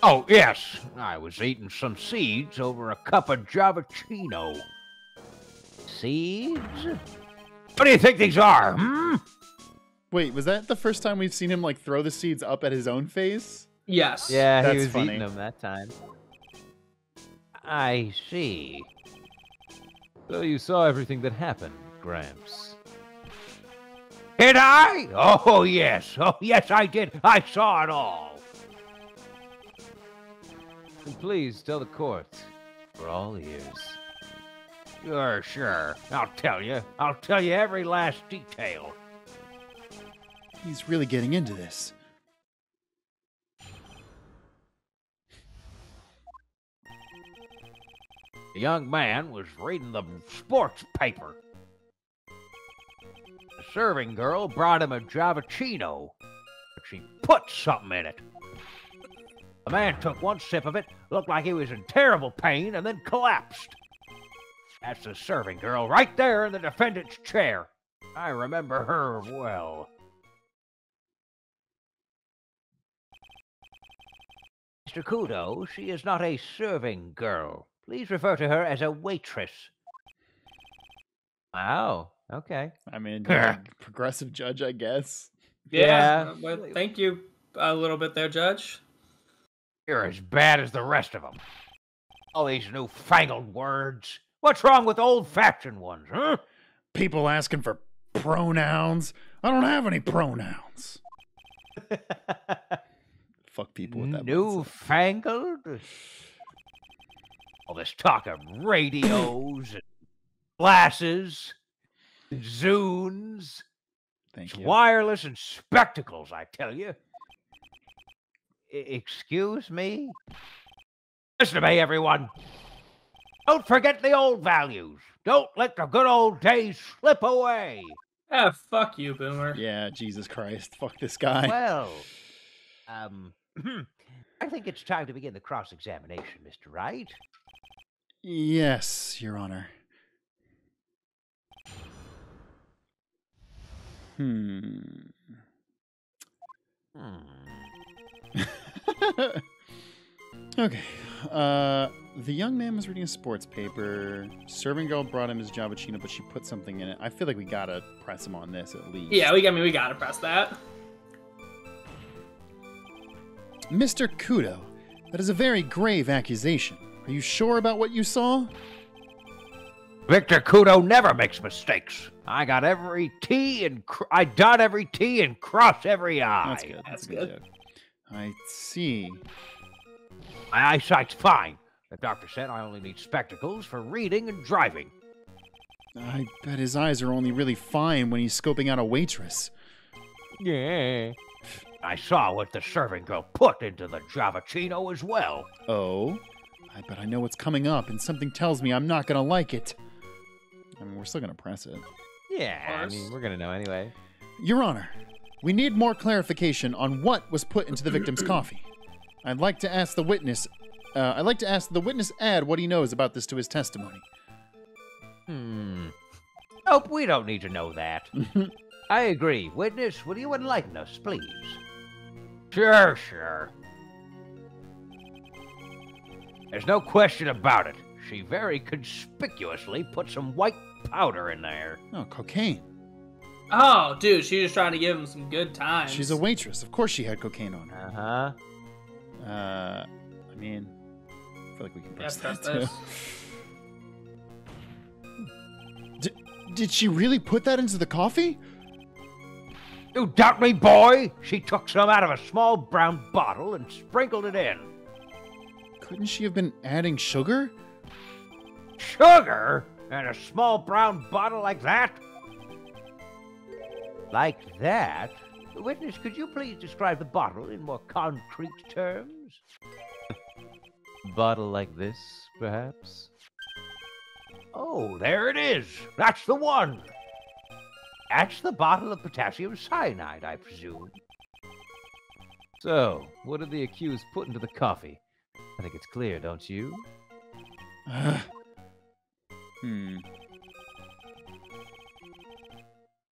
Speaker 2: Oh, yes. I was eating some seeds over a cup of Javachino. Seeds? What do you think these are, hmm?
Speaker 1: Wait, was that the first time we've seen him like throw the seeds up at his own face?
Speaker 3: Yes.
Speaker 6: Yeah,
Speaker 1: That's
Speaker 6: he was
Speaker 1: funny.
Speaker 6: eating them that time.
Speaker 2: I see.
Speaker 6: So you saw everything that happened, Gramps.
Speaker 2: Did I? Oh, yes. Oh, yes, I did. I saw it all.
Speaker 6: And please tell the court. We're all ears.
Speaker 2: Sure, sure. I'll tell you. I'll tell you every last detail.
Speaker 1: He's really getting into this.
Speaker 2: The young man was reading the sports paper. The serving girl brought him a Javachino, but she put something in it. The man took one sip of it, looked like he was in terrible pain, and then collapsed. That's the serving girl right there in the defendant's chair. I remember her well. Mr. Kudo, she is not a serving girl. Please refer to her as a waitress.
Speaker 6: Wow. Okay.
Speaker 1: I mean, like, progressive judge, I guess.
Speaker 3: Yeah.
Speaker 6: Yeah.
Speaker 3: well, thank you a little bit there, Judge.
Speaker 2: You're as bad as the rest of them. All these newfangled words. What's wrong with old-fashioned ones, huh?
Speaker 1: People asking for pronouns. I don't have any pronouns. Fuck people with that. mindset.
Speaker 2: Newfangled? All this talk of radios and glasses, and Zunes,
Speaker 1: Thank
Speaker 2: it's
Speaker 1: you.
Speaker 2: wireless and spectacles, I tell you.
Speaker 6: E- excuse me?
Speaker 2: Listen to me, everyone. Don't forget the old values. Don't let the good old days slip away.
Speaker 3: Ah, fuck you, Boomer.
Speaker 1: Yeah, Jesus Christ. Fuck this guy.
Speaker 2: Well, um, I think it's time to begin the cross examination, Mr. Wright.
Speaker 1: Yes, Your Honor. Hmm.
Speaker 2: Hmm.
Speaker 1: okay. Uh, the young man was reading a sports paper. Serving girl brought him his Javachino, but she put something in it. I feel like we gotta press him on this at least.
Speaker 3: Yeah, we I mean we gotta press that.
Speaker 1: Mr. Kudo, that is a very grave accusation. Are you sure about what you saw?
Speaker 2: Victor Kudo never makes mistakes. I got every T and cr- I dot every T and cross every I.
Speaker 1: That's good. That's,
Speaker 3: That's
Speaker 1: a good.
Speaker 3: good.
Speaker 1: joke. I see.
Speaker 2: My eyesight's fine. The doctor said I only need spectacles for reading and driving.
Speaker 1: I bet his eyes are only really fine when he's scoping out a waitress.
Speaker 6: Yeah.
Speaker 2: I saw what the serving girl put into the Javachino as well.
Speaker 1: Oh? I bet I know what's coming up, and something tells me I'm not gonna like it. I mean, we're still gonna press it.
Speaker 6: Yeah. I mean, we're gonna know anyway.
Speaker 1: Your Honor, we need more clarification on what was put into the victim's coffee. I'd like to ask the witness. Uh, I'd like to ask the witness add what he knows about this to his testimony.
Speaker 2: Hmm. Nope, we don't need to know that. I agree. Witness, will you enlighten us, please? Sure, sure. There's no question about it. She very conspicuously put some white powder in there.
Speaker 1: Oh, cocaine.
Speaker 3: Oh, dude, she was trying to give him some good times.
Speaker 1: She's a waitress. Of course she had cocaine on her.
Speaker 7: Uh huh.
Speaker 1: Uh, I mean, I feel like we can press
Speaker 3: press
Speaker 1: that too.
Speaker 3: this.
Speaker 1: Did, did she really put that into the coffee?
Speaker 2: You doubt me, boy? She took some out of a small brown bottle and sprinkled it in.
Speaker 1: Couldn't she have been adding sugar?
Speaker 2: Sugar? In a small brown bottle like that? Like that? Witness, could you please describe the bottle in more concrete terms?
Speaker 7: Bottle like this, perhaps?
Speaker 2: Oh, there it is. That's the one. That's the bottle of potassium cyanide, I presume.
Speaker 7: So, what did the accused put into the coffee? I think it's clear, don't you?
Speaker 1: Ugh. hmm.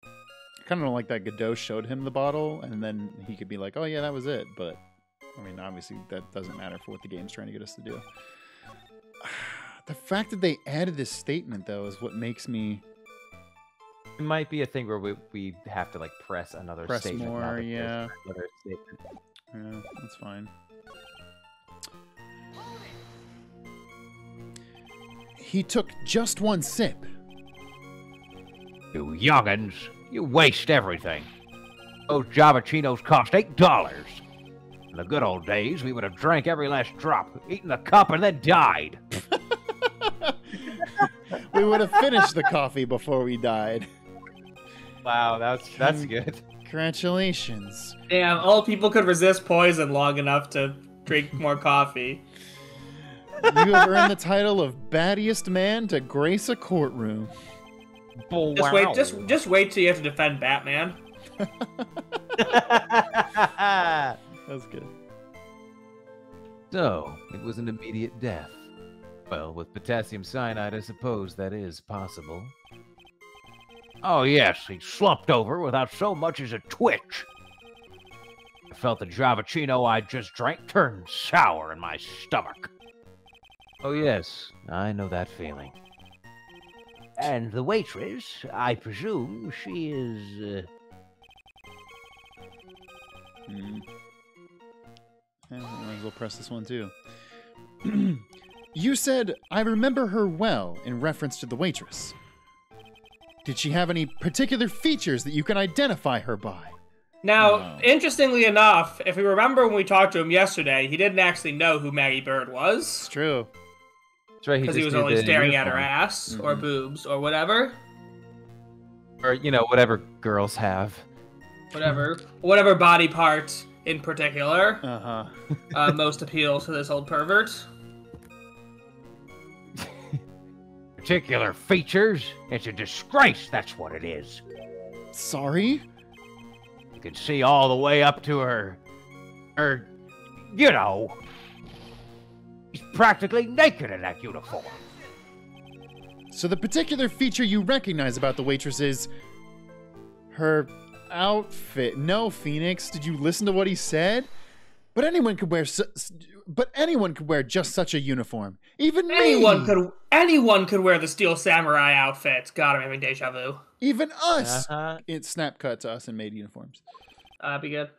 Speaker 1: I kind of like that Godot showed him the bottle, and then he could be like, "Oh yeah, that was it." But I mean, obviously, that doesn't matter for what the game's trying to get us to do. The fact that they added this statement, though, is what makes me
Speaker 7: It might be a thing where we, we have to like press another
Speaker 1: Press
Speaker 7: statement. now
Speaker 1: more, yeah.
Speaker 7: Another statement.
Speaker 1: Yeah, that's fine. He took just one sip.
Speaker 2: You young'uns, you waste everything. Those Javachinos cost eight dollars. In the good old days, we would have drank every last drop, eaten the cup, and then died.
Speaker 1: we would have finished the coffee before we died.
Speaker 7: Wow, that's that's good.
Speaker 1: Congratulations.
Speaker 3: Damn, all people could resist poison long enough to drink more coffee.
Speaker 1: You have earned the title of battiest man to grace a courtroom.
Speaker 3: Just wait, just just wait till you have to defend Batman.
Speaker 1: That's good.
Speaker 7: So, it was an immediate death. Well, with potassium cyanide, I suppose that is possible.
Speaker 2: Oh, yes, he slumped over without so much as a twitch. I felt the Javachino I just drank turn sour in my stomach.
Speaker 7: Oh, yes, I know that feeling.
Speaker 2: And the waitress, I presume she is. Uh,
Speaker 1: Hmm. Yeah, might as well press this one too. you said, I remember her well in reference to the waitress. Did she have any particular features that you can identify her by?
Speaker 3: Now,
Speaker 1: No.
Speaker 3: interestingly enough, if we remember when we talked to him yesterday, he didn't actually know who Maggey Byrde
Speaker 1: It's
Speaker 3: was
Speaker 1: true.
Speaker 7: That's right.
Speaker 3: because he,
Speaker 7: just
Speaker 3: was only
Speaker 7: the
Speaker 3: staring at her ass or
Speaker 1: Mhm.
Speaker 3: boobs or whatever,
Speaker 7: or you know whatever girls have.
Speaker 3: whatever, whatever body part in particular
Speaker 1: Uh huh.
Speaker 3: uh, most appeals to this old pervert.
Speaker 2: particular features? It's a disgrace, that's what it is.
Speaker 1: Sorry?
Speaker 2: You can see all the way up to her. her. you know. She's practically naked in that uniform.
Speaker 1: So the particular feature you recognize about the waitress is her outfit. No, Phoenix, did you listen to what he said? But anyone could wear su- but anyone could wear just such a uniform. Even me.
Speaker 3: Anyone could anyone could wear the Steel Samurai outfit. God, I'm having deja vu.
Speaker 1: Even us.
Speaker 7: Uh-huh.
Speaker 1: It snap cut to us and made uniforms.
Speaker 3: Uh, be good.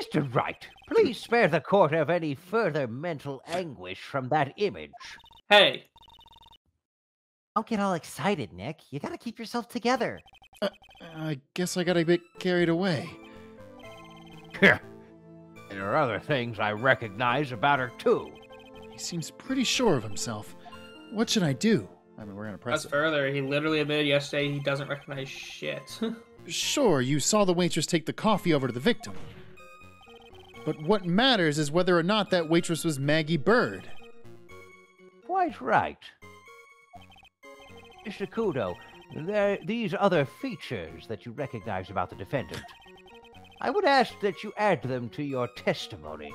Speaker 2: Mr. Wright, please spare the court of any further mental anguish from that image.
Speaker 3: Hey,
Speaker 8: Don't get all excited, Nick. You gotta keep yourself together.
Speaker 1: I guess I got a bit carried away.
Speaker 2: there are other things I recognize about her, too.
Speaker 1: He seems pretty sure of himself. What should I do? I mean, we're gonna press
Speaker 3: Press
Speaker 1: it.
Speaker 3: further. He literally admitted yesterday he doesn't recognize shit.
Speaker 1: Sure, you saw the waitress take the coffee over to the victim. But what matters is whether or not that waitress was Maggey Byrde.
Speaker 2: Quite right. Mr. Kudo, there these other features that you recognize about the defendant. I would ask that you add them to your testimony.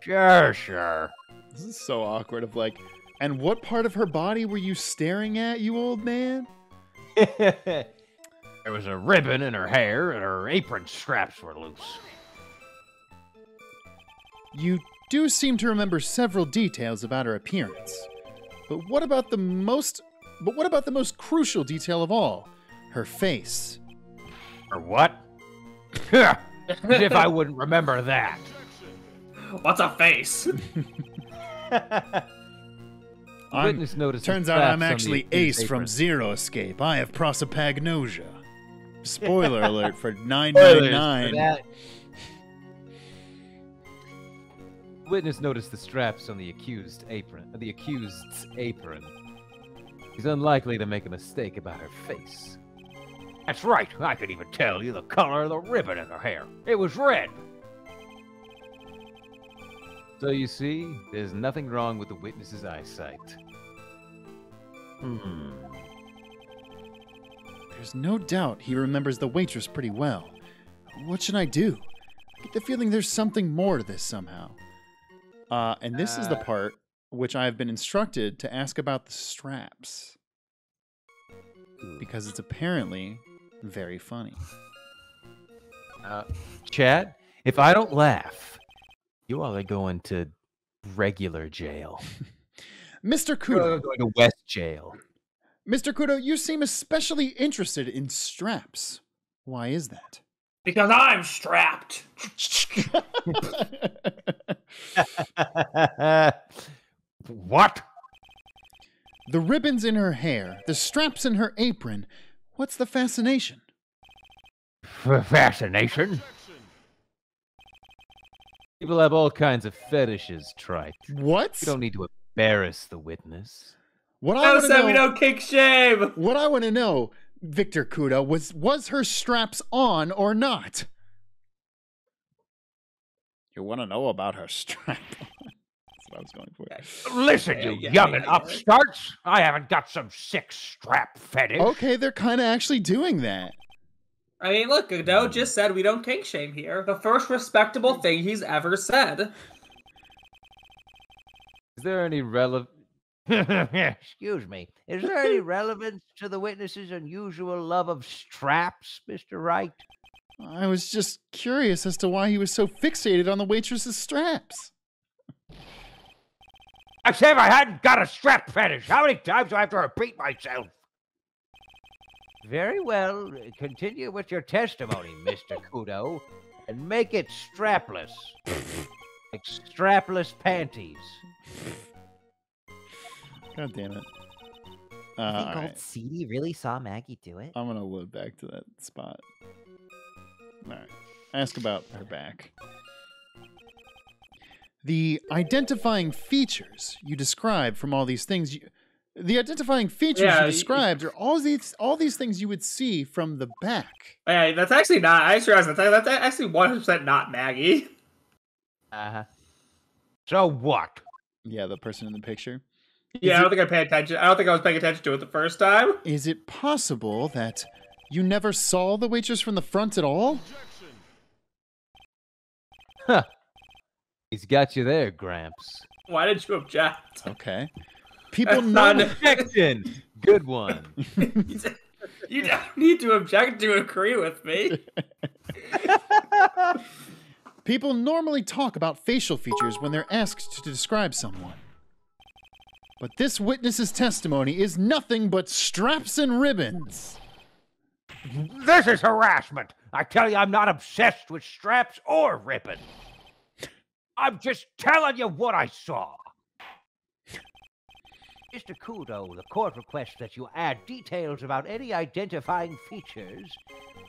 Speaker 2: Sure, sure.
Speaker 1: This is so awkward of like, and what part of her body were you staring at, you old man?
Speaker 2: There was a ribbon in her hair, and her apron straps were loose.
Speaker 1: You do seem to remember several details about her appearance. But what about the most but what about the most crucial detail of all? Her face.
Speaker 2: Or what? If I wouldn't remember that.
Speaker 3: What's a face?
Speaker 9: Witness noticed. the
Speaker 1: Turns out I'm actually
Speaker 9: accused
Speaker 1: Ace from. Zero Escape. I have prosopagnosia. Spoiler alert for 999.
Speaker 9: Witness noticed the straps on the accused apron. The accused's apron. He's unlikely to make a mistake about her face.
Speaker 2: That's right. I could even tell you the color of the ribbon in her hair. It was red.
Speaker 9: So you see, there's nothing wrong with the witness's eyesight.
Speaker 1: Hmm. There's no doubt he remembers the waitress pretty well. What should I do? I get the feeling there's something more to this somehow. Uh, and this is the
Speaker 9: Uh.
Speaker 1: part which I have been instructed to ask about the straps. Because it's apparently very funny.
Speaker 9: Uh, Chad, if I don't laugh, you all are going to regular jail.
Speaker 1: Mr.
Speaker 9: You're
Speaker 1: Kudo,
Speaker 9: going to West jail.
Speaker 1: Mr. Kudo, you seem especially interested in straps. Why is that?
Speaker 3: because I'm strapped.
Speaker 2: What?
Speaker 1: the ribbons in her hair, the straps in her apron. What's the fascination?
Speaker 2: F- fascination?
Speaker 9: People have all kinds of fetishes, Trite.
Speaker 1: What?
Speaker 9: You don't need to embarrass the witness.
Speaker 1: What I
Speaker 3: Never
Speaker 1: want to
Speaker 3: said
Speaker 1: know,
Speaker 3: we don't kick shame.
Speaker 1: what I want to know, Victor Kudo, was was her straps on or not? You want to know about her strap? That's what I was going for.
Speaker 2: Listen, you
Speaker 3: yeah,
Speaker 2: young
Speaker 3: yeah,
Speaker 2: and
Speaker 3: yeah.
Speaker 2: upstarts. I haven't got some sick strap fetish.
Speaker 1: Okay, they're kind of actually doing that.
Speaker 3: I mean, look, Godot just said we don't kink shame here. The first respectable thing he's ever said.
Speaker 9: Is there any relevant?
Speaker 2: Excuse me. Is there any relevance to the witness's unusual love of straps, Mr. Wright?
Speaker 1: I was just curious as to why he was so fixated on the waitress's straps.
Speaker 2: I said I hadn't got a strap fetish. How many times do I have to repeat myself? Very well. Continue with your testimony, Mr. Kudo, and make it strapless. like strapless panties.
Speaker 1: God damn it. Uh,
Speaker 10: You think
Speaker 1: all
Speaker 10: old
Speaker 1: right.
Speaker 10: CD really saw Maggey do it?
Speaker 1: I'm gonna load back to that spot. All right. Ask about her back. The identifying features you describe from all these things, you, the identifying features
Speaker 3: Yeah,
Speaker 1: you described are all these all these things you would see from the back.
Speaker 3: Hey, that's actually not. I just realized that's, that's actually 100% not Maggey.
Speaker 9: Uh-huh.
Speaker 2: So what?
Speaker 1: Yeah, the person in the picture.
Speaker 3: Yeah, I don't think I paid attention. I don't think I was paying attention to it the first time.
Speaker 1: Is it possible that you never saw the waitress from the front at all?
Speaker 9: He's got you there, Gramps.
Speaker 3: Why did you object?
Speaker 1: Okay. People
Speaker 3: That's not-
Speaker 9: Objection. Good one.
Speaker 3: you don't need to object to agree with me.
Speaker 1: People normally talk about facial features when they're asked to describe someone. But this witness's testimony is nothing but straps and ribbons.
Speaker 2: This is harassment. I tell you, I'm not obsessed with straps or ribbon. I'm just telling you what I saw. Mr. Kudo, the court requests that you add details about any identifying features,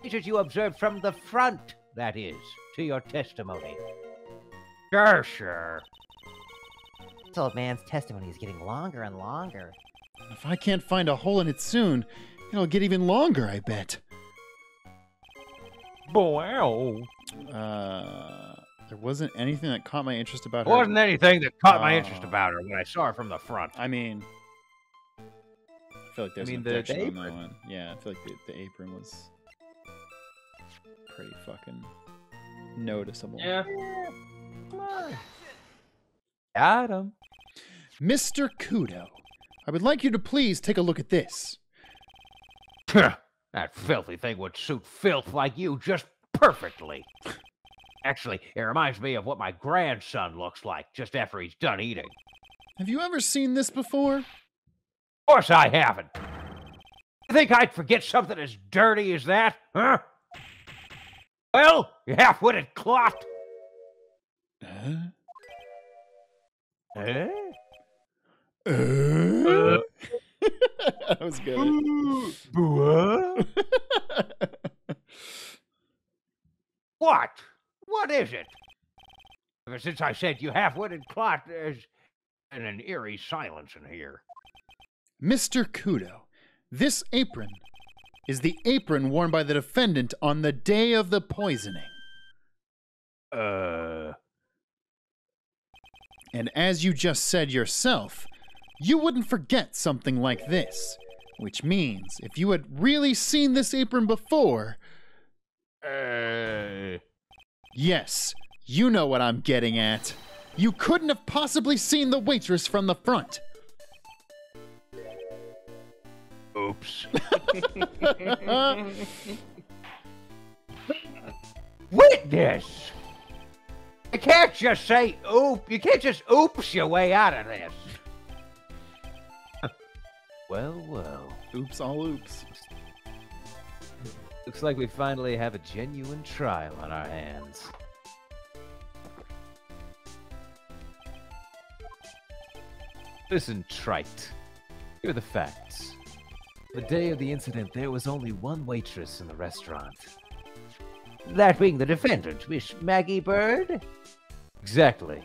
Speaker 2: features you observed from the front, that is, to your testimony. Sure, sure.
Speaker 10: This old man's testimony is getting longer and longer.
Speaker 1: If I can't find a hole in it soon, it'll get even longer, I bet.
Speaker 2: Wow.
Speaker 1: Uh, there wasn't anything that caught my interest about her.
Speaker 2: Wasn't anything that caught my interest
Speaker 1: Oh.
Speaker 2: about her when I saw her from the front.
Speaker 1: I mean, I feel like there's
Speaker 9: mean,
Speaker 1: an
Speaker 9: the- the
Speaker 1: objection on that one. Yeah, I feel like the, the apron was pretty fucking noticeable.
Speaker 3: Yeah.
Speaker 9: Got him.
Speaker 1: Mr. Kudo, I would like you to please take a look at this.
Speaker 2: That filthy thing would suit filth like you just perfectly. Actually, it reminds me of what my grandson looks like just after he's done eating.
Speaker 1: Have you ever seen this before?
Speaker 2: Of course I haven't. You think I'd forget something as dirty as that, huh? Well, you half-witted clot.
Speaker 1: Huh?
Speaker 2: Eh?
Speaker 1: Uh? that was good.
Speaker 2: What? What is it? Ever since I said you half-witted clot, there's been an eerie silence in here.
Speaker 1: Mr. Kudo, this apron is the apron worn by the defendant on the day of the poisoning.
Speaker 2: Uh,
Speaker 1: And as you just said yourself, you wouldn't forget something like this. Which means, if you had really seen this apron before,
Speaker 2: uh,
Speaker 1: yes, you know what I'm getting at. You couldn't have possibly seen the waitress from the front.
Speaker 2: oops. Witness! You can't just say oop. You can't just oops your way out of this.
Speaker 11: Well, well.
Speaker 1: Oops, all oops.
Speaker 11: Looks like we finally have a genuine trial on our hands. Listen, Trite. Here are the facts. The day of the incident, there was only one waitress in the restaurant.
Speaker 2: That being the defendant, Miss Maggey Byrde?
Speaker 11: Exactly.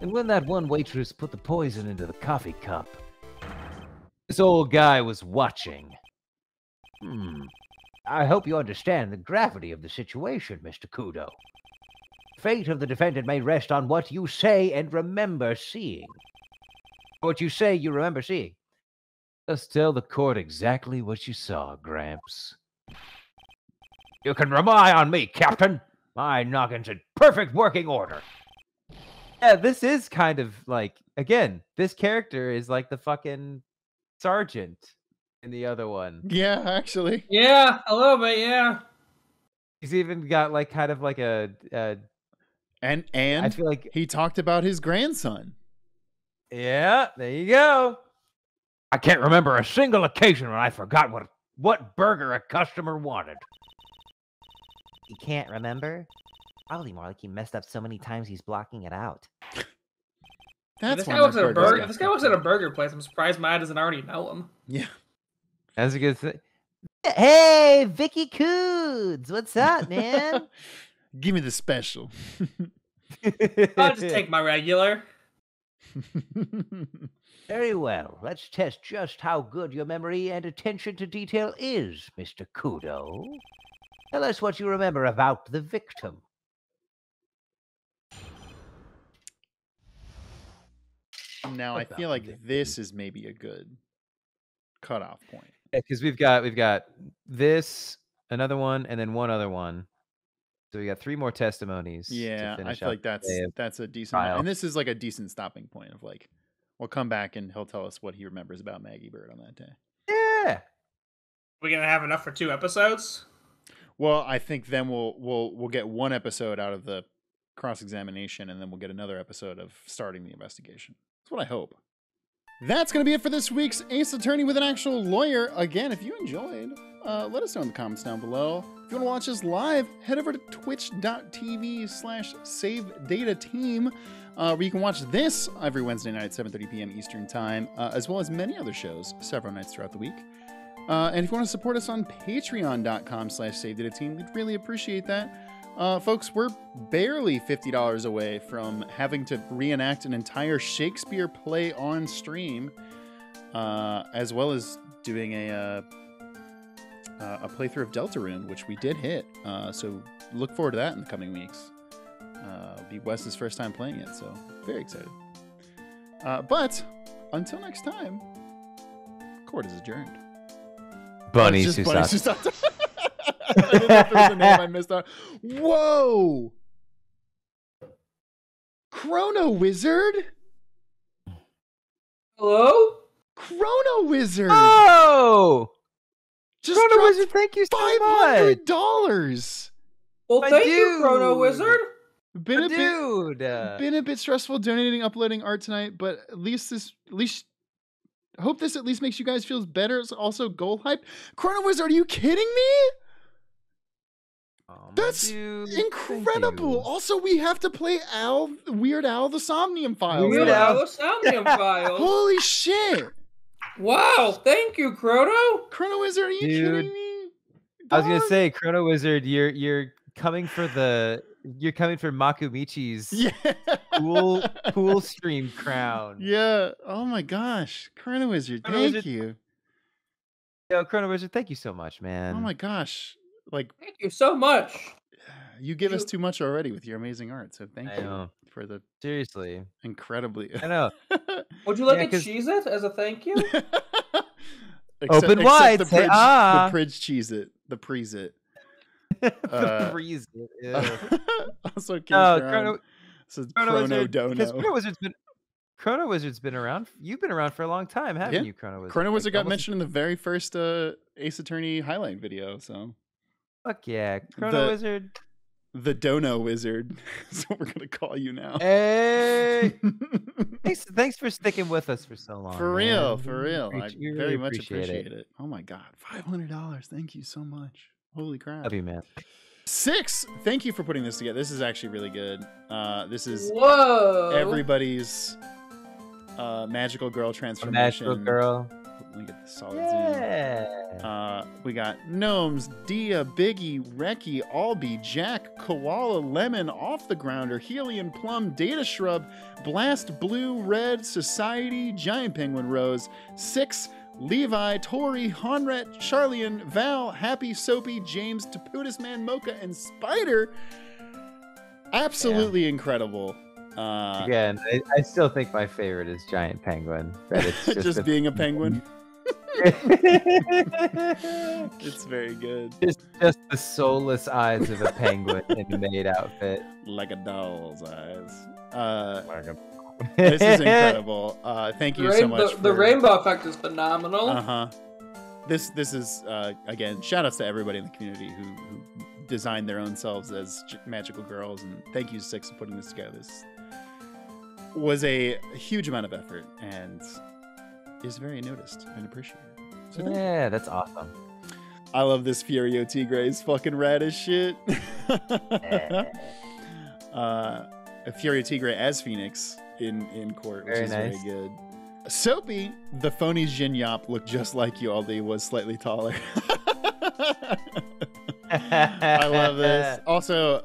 Speaker 11: And when that one waitress put the poison into the coffee cup, this old guy was watching.
Speaker 2: Hmm. I hope you understand the gravity of the situation, Mr. Kudo. Fate of the defendant may rest on what you say and remember seeing. What you say you remember seeing.
Speaker 11: Just tell the court exactly what you saw, Gramps.
Speaker 2: You can rely on me, Captain. My noggin's in perfect working order.
Speaker 12: Yeah, this is kind of like again, this character is like the fucking sergeant in the other one.
Speaker 1: Yeah, actually.
Speaker 3: Yeah, a little bit. Yeah.
Speaker 12: He's even got like kind of like a, a
Speaker 1: And
Speaker 12: I
Speaker 1: and
Speaker 12: feel like
Speaker 1: he talked about his grandson.
Speaker 12: yeah, there you go.
Speaker 2: I can't remember a single occasion when I forgot what what burger a customer wanted.
Speaker 13: He can't remember? Probably more like he messed up so many times he's blocking it out.
Speaker 3: If
Speaker 1: That's
Speaker 3: this guy works at a burger. this guy works at a burger place, I'm surprised Matt doesn't already know him.
Speaker 1: Yeah.
Speaker 12: That's a good thing.
Speaker 13: Hey, Vicky Coods, what's up, man?
Speaker 1: Give me the special.
Speaker 3: I'll just take my regular.
Speaker 2: Very well. Let's test just how good your memory and attention to detail is, Mr. Kudo. Tell us what you remember about the victim.
Speaker 1: now I feel like
Speaker 11: the
Speaker 1: this is maybe a good cutoff point.
Speaker 12: Because we've got we've got this, another one, and then one other one. So we got three more testimonies. to
Speaker 1: Yeah, I
Speaker 12: finish
Speaker 1: feel like that's that's a decent
Speaker 12: trial.
Speaker 1: and this is like a decent stopping point of like we'll come back and he'll tell us what he remembers about Maggey Byrde on that day.
Speaker 12: yeah.
Speaker 3: We're gonna have enough for two episodes.
Speaker 1: Well, I think then we'll we'll we'll get one episode out of the cross examination, and then we'll get another episode of starting the investigation. That's what I hope. That's going to be it for this week's Ace Attorney with an actual lawyer. Again, if you enjoyed, uh, let us know in the comments down below. If you want to watch us live, head over to twitch.tv slash save data team, uh, where you can watch this every Wednesday night at 7.30 p.m. Eastern Time, uh, as well as many other shows several nights throughout the week. Uh, and if you want to support us on patreon.com slash save data team, we'd really appreciate that. Uh, folks, we're barely $50 away from having to reenact an entire Shakespeare play on stream, uh, as well as doing a, uh, uh, a playthrough of Deltarune, which we did hit. Uh, so look forward to that in the coming weeks. Uh, be Wes's first time playing it, so very excited. Uh, but until next time, court is adjourned.
Speaker 12: Bunny Susata.
Speaker 1: Bunny Susata. I didn't know if there was a name I missed out. Whoa! Chrono Wizard?
Speaker 3: Hello?
Speaker 1: Chrono Wizard!
Speaker 12: Oh!
Speaker 1: just
Speaker 2: Chrono Wizard, thank you so
Speaker 1: five
Speaker 2: much.
Speaker 1: hundred dollars.
Speaker 3: Well,
Speaker 2: My
Speaker 3: thank you, Chrono. Wizard.
Speaker 1: Been a bit
Speaker 2: Dude. uh,
Speaker 1: been a bit stressful donating uploading art tonight, but at least this at least hope this at least makes you guys feel better. It's also goal hype. Chrono Wizard, are you kidding me?
Speaker 2: Oh, Aw,
Speaker 1: That's
Speaker 2: dude,
Speaker 1: Incredible. Also, we have to play Al Weird Al the Somnium Files.
Speaker 2: Weird
Speaker 3: Weird
Speaker 1: now.
Speaker 2: Al.
Speaker 3: Al Somnium Files.
Speaker 1: Holy shit.
Speaker 3: Wow, thank you, Chrono.
Speaker 1: Chrono Wizard, are you
Speaker 2: Dude.
Speaker 1: kidding me?
Speaker 2: I was gonna say, Chrono Wizard, you're you're coming for the you're coming for Makumichi's
Speaker 1: Yeah.
Speaker 2: pool pool stream crown.
Speaker 1: Yeah. Oh my gosh. Chrono Wizard,
Speaker 2: Chrono
Speaker 1: thank
Speaker 2: Wizard-
Speaker 1: you.
Speaker 2: Yo, Chrono Wizard, thank you so much, man.
Speaker 1: Oh my gosh. Like
Speaker 3: Thank you so much.
Speaker 1: you give us too much already with your amazing art. So thank
Speaker 2: I
Speaker 1: you
Speaker 2: know.
Speaker 1: for the
Speaker 2: Seriously.
Speaker 1: incredibly
Speaker 2: I know.
Speaker 3: Would you like
Speaker 2: Yeah,
Speaker 3: a
Speaker 2: 'cause-
Speaker 3: cheese it as a thank you?
Speaker 2: Open wide,
Speaker 1: the
Speaker 2: say
Speaker 1: bridge,
Speaker 2: ah.
Speaker 1: the bridge cheese it, the prees it.
Speaker 2: the
Speaker 1: Uh,
Speaker 2: breeze. Ew.
Speaker 1: also, King
Speaker 2: No,
Speaker 1: Crown
Speaker 2: Chrono,
Speaker 1: says
Speaker 2: Chrono
Speaker 1: Chrono
Speaker 2: Wizard, because
Speaker 1: Dono.
Speaker 2: Chrono Wizard's been Chrono Wizard's been around. You've been around for a long time, haven't
Speaker 1: Yeah.
Speaker 2: you, Chrono Wizard?
Speaker 1: Chrono
Speaker 2: Like,
Speaker 1: Wizard got
Speaker 2: almost-
Speaker 1: mentioned in the very first uh, Ace Attorney highlight video. So
Speaker 2: Fuck yeah, Chrono
Speaker 1: The-
Speaker 2: Wizard.
Speaker 1: the Dono Wizard is what we're gonna call you now.
Speaker 2: Hey, thanks, thanks for sticking with us for so long.
Speaker 1: for real,
Speaker 2: man.
Speaker 1: for
Speaker 2: We
Speaker 1: real. I
Speaker 2: appreci- we
Speaker 1: very
Speaker 2: really
Speaker 1: much appreciate it. Oh my god, five hundred dollars. Thank you so much. Holy crap.
Speaker 2: Love you, man.
Speaker 1: Six. Thank you for putting this together. This is actually really good. Uh, this is
Speaker 3: Whoa.
Speaker 1: everybody's uh, magical girl
Speaker 2: A
Speaker 1: transformation.
Speaker 2: magical girl.
Speaker 1: Me get the solid zoom.
Speaker 2: Yeah.
Speaker 1: Uh, we got Gnomes, Dia, Biggie, Reki, Albi, Jack, Koala, Lemon, Off the Grounder, Helium, Plum, Data Shrub, Blast, Blue, Red, Society, Giant Penguin Rose, Six, Levi, Tori, Honret, Charlian, Val, Happy, Soapy, James, Taputus Man, Mocha, and Spider. Absolutely incredible. Uh,
Speaker 2: Again, I, I still think my favorite is Giant Penguin. That it's
Speaker 1: just,
Speaker 2: just, a-
Speaker 1: being a penguin. It's very good.
Speaker 2: just, just the soulless eyes of a penguin in a maid outfit.
Speaker 1: Like a doll's eyes. Uh, this is incredible. Uh, thank
Speaker 3: The,
Speaker 1: you so much.
Speaker 3: the,
Speaker 1: for,
Speaker 3: the rainbow effect is phenomenal.
Speaker 1: Uh huh. This this is uh, again shout outs to everybody in the community who, who designed their own selves as j- magical girls, and thank you Six for putting this together. This was a huge amount of effort and is very noticed and appreciated. So thank you.
Speaker 2: Yeah, that's awesome.
Speaker 1: I love this Furio Tigre. He's fucking rad as shit. uh, Furio Tigre as Phoenix in, in court, which
Speaker 2: Very
Speaker 1: is
Speaker 2: nice.
Speaker 1: very good. Soapy, the phony Jin Yop looked just like you, Aldi was slightly taller. I love this. Also,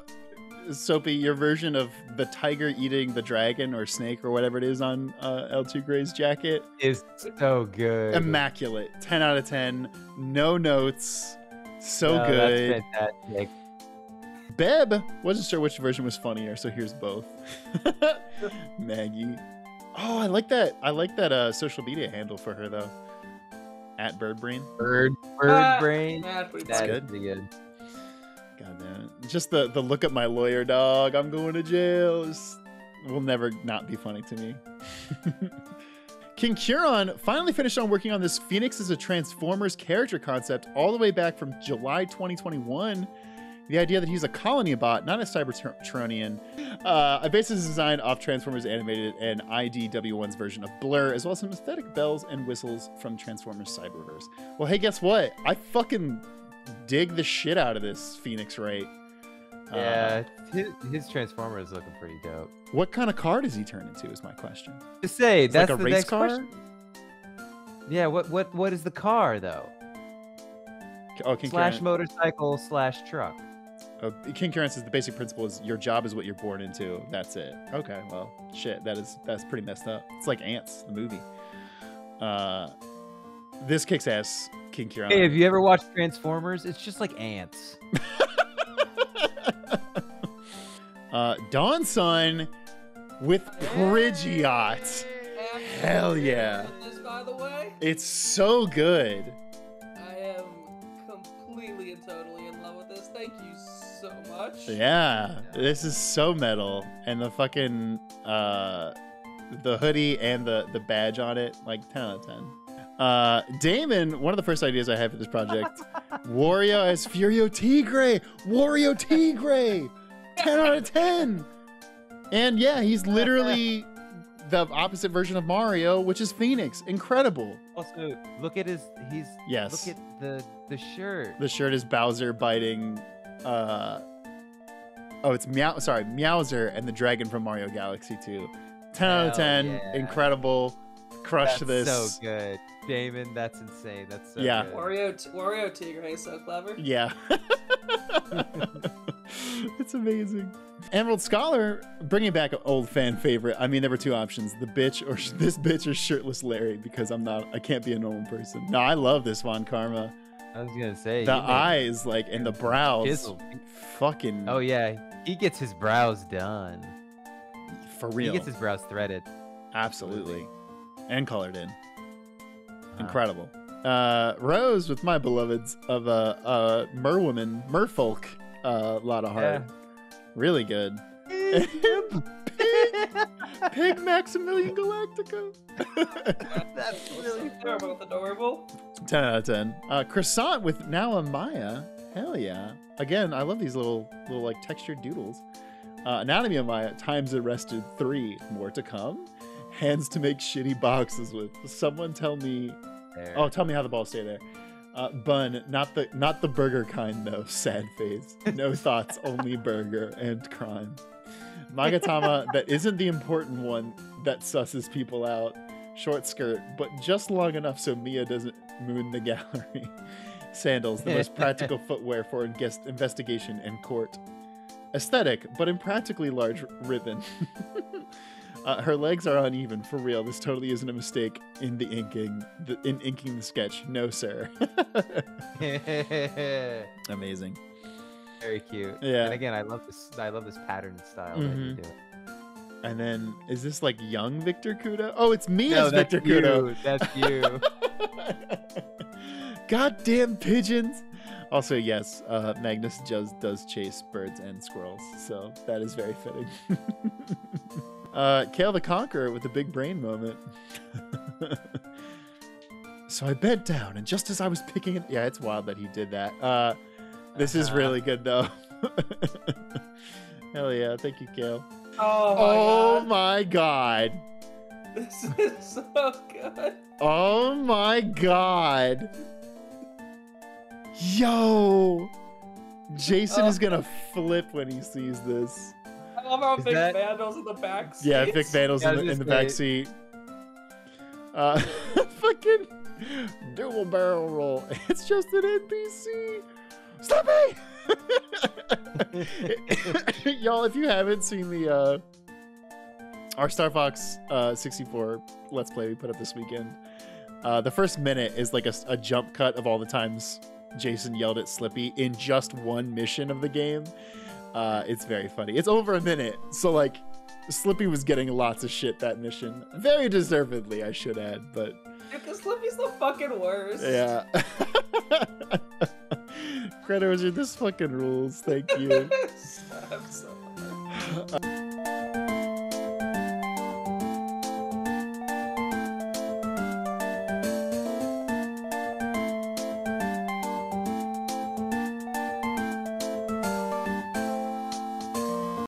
Speaker 1: Soapy, your version of the tiger eating the dragon or snake or whatever it is on uh, L2 Gray's jacket,
Speaker 2: Is so good.
Speaker 1: immaculate. 10 out of 10. No notes. So
Speaker 2: No,
Speaker 1: good.
Speaker 2: That's fantastic.
Speaker 1: Beb wasn't sure which version was funnier, so here's both. Maggey. Oh, I like that. I like that uh, social media handle for her though. At Birdbrain.
Speaker 2: Bird, bird
Speaker 3: Ah,
Speaker 2: brain.
Speaker 3: That's pretty
Speaker 2: That's
Speaker 1: good.
Speaker 2: good.
Speaker 1: God damn it. Just the the look at my lawyer dog. I'm going to jail. will never not be funny to me. King Curon finally finished on working on this Phoenix as a Transformers character concept all the way back from July 2021. The idea that he's a colony bot, not a Cybertronian. Uh, I based his design off Transformers Animated and IDW1's version of Blurr, as well as some aesthetic bells and whistles from Transformers Cyberverse. Well, hey, guess what? I fucking dig the shit out of this Phoenix Wright. Uh,
Speaker 2: Yeah, his, his Transformer is looking pretty dope.
Speaker 1: what kind of car does he turn into? Is my question.
Speaker 2: To say
Speaker 1: It's
Speaker 2: that's
Speaker 1: like a
Speaker 2: the
Speaker 1: race
Speaker 2: next
Speaker 1: car.
Speaker 2: question. Yeah, what what what is the car though?
Speaker 1: Oh, King
Speaker 2: slash
Speaker 1: Karen-
Speaker 2: motorcycle slash truck.
Speaker 1: Oh, King Karen says the basic principle is your job is what you're born into. That's it. Okay, well, shit, that is that's pretty messed up. It's like Ants, the movie. Uh, this kicks ass, King Kieran.
Speaker 2: Hey, have you ever watched Transformers? It's just like ants.
Speaker 1: uh, Dawn Sun with Prigiot. Hell yeah.
Speaker 3: This, by the way,
Speaker 1: It's so good.
Speaker 3: I am completely and totally in love with this. Thank you so much.
Speaker 1: Yeah, this is so metal, and the fucking uh, the hoodie and the the badge on it, like ten out of ten. Uh, Damon, one of the first ideas I had for this project, Wario as Furio Tigre. Wario Tigre. 10 out of 10. And yeah, he's literally the opposite version of Mario, which is Phoenix. Incredible.
Speaker 5: Also, look at his. He's.
Speaker 1: Yes.
Speaker 5: Look at the the shirt.
Speaker 1: The shirt is Bowser biting. Uh, oh, it's Meow. Sorry, Meowser and the dragon from Mario Galaxy 2. 10 out of 10.
Speaker 5: yeah.
Speaker 1: Incredible. Crush
Speaker 5: That's
Speaker 1: this.
Speaker 5: so good, Damon. That's insane. That's so
Speaker 1: Yeah.
Speaker 5: good.
Speaker 3: Wario, t- Wario Tigre is so clever.
Speaker 1: Yeah. it's amazing. Emerald Scholar, bringing back an old fan favorite. I mean, there were two options: the bitch or sh- this bitch or shirtless Larry. Because I'm not, I can't be a normal person. No, I love this Von Karma.
Speaker 5: I was gonna say
Speaker 1: The eyes, like, and the brows,
Speaker 5: chiseled.
Speaker 1: fucking.
Speaker 5: Oh yeah, he gets his brows done.
Speaker 1: for real.
Speaker 5: He gets his brows threaded.
Speaker 1: Absolutely, and colored in. Incredible. Uh, Rose with my beloveds of a uh, uh, merwoman, merfolk, uh, lot of heart. Really good. Pig, Pig Maximilian Galactica.
Speaker 5: That's
Speaker 3: really They're both adorable.
Speaker 1: 10 out of 10. Uh, croissant with now a Maya. Hell yeah. Again, I love these little, little like textured doodles. Uh, Anatomy of Maya, times arrested three. More to come. Hands to make shitty boxes with. Someone tell me.
Speaker 5: There.
Speaker 1: Oh, tell me how the balls stay there. Uh, bun, not the not the burger kind though. Sad face. No thoughts, only burger and crime. Magatama, that isn't the important one that susses people out. Short skirt, but just long enough so Mia doesn't moon the gallery. Sandals, the most practical footwear for guest investigation and court. Aesthetic, but impractically large ribbon. Uh, her legs are uneven, for real. This totally isn't a mistake in the inking, the, in inking the sketch. No, sir. Amazing.
Speaker 5: Very cute.
Speaker 1: Yeah.
Speaker 5: And again, I love this. I love this pattern style that you're
Speaker 1: Mhm. And then, is this like young Victor Kudo? Oh, it's me
Speaker 5: No,
Speaker 1: as Victor
Speaker 5: you.
Speaker 1: Kudo.
Speaker 5: That's you.
Speaker 1: Goddamn pigeons. Also, yes, uh, Magnus does, does chase birds and squirrels, so that is very fitting. uh, Kale the Conqueror with the big brain moment. so I bent down, and just as I was picking it, yeah, it's wild that he did that. Uh, this is
Speaker 5: Uh-huh.
Speaker 1: really good though. Hell yeah, thank you, Kale.
Speaker 3: Oh
Speaker 1: Oh
Speaker 3: my
Speaker 1: my god.
Speaker 3: god. This is so good.
Speaker 1: Oh my god. Yo. Jason is gonna flip when he sees this.
Speaker 3: I love how
Speaker 5: Is
Speaker 3: big
Speaker 5: that-
Speaker 3: Vandals in the back.
Speaker 1: seat.
Speaker 3: Yeah.
Speaker 1: Vic Vandals
Speaker 5: Yeah,
Speaker 1: in the, in the back seat. Uh, fucking dual barrel roll. It's just an NPC. Slippy! Y'all, if you haven't seen the uh, our Star Fox uh, 64 Let's Play we put up this weekend, uh, the first minute is like a jump cut of all the times Jason yelled at Slippy in just one mission of the game. Uh, it's very funny. It's over a minute, so like Slippy was getting lots of shit that mission, very deservedly, I should add. But
Speaker 3: Because Slippy's the fucking worst.
Speaker 1: yeah, Credit Wizard, this fucking rules. Thank you.
Speaker 3: I'm so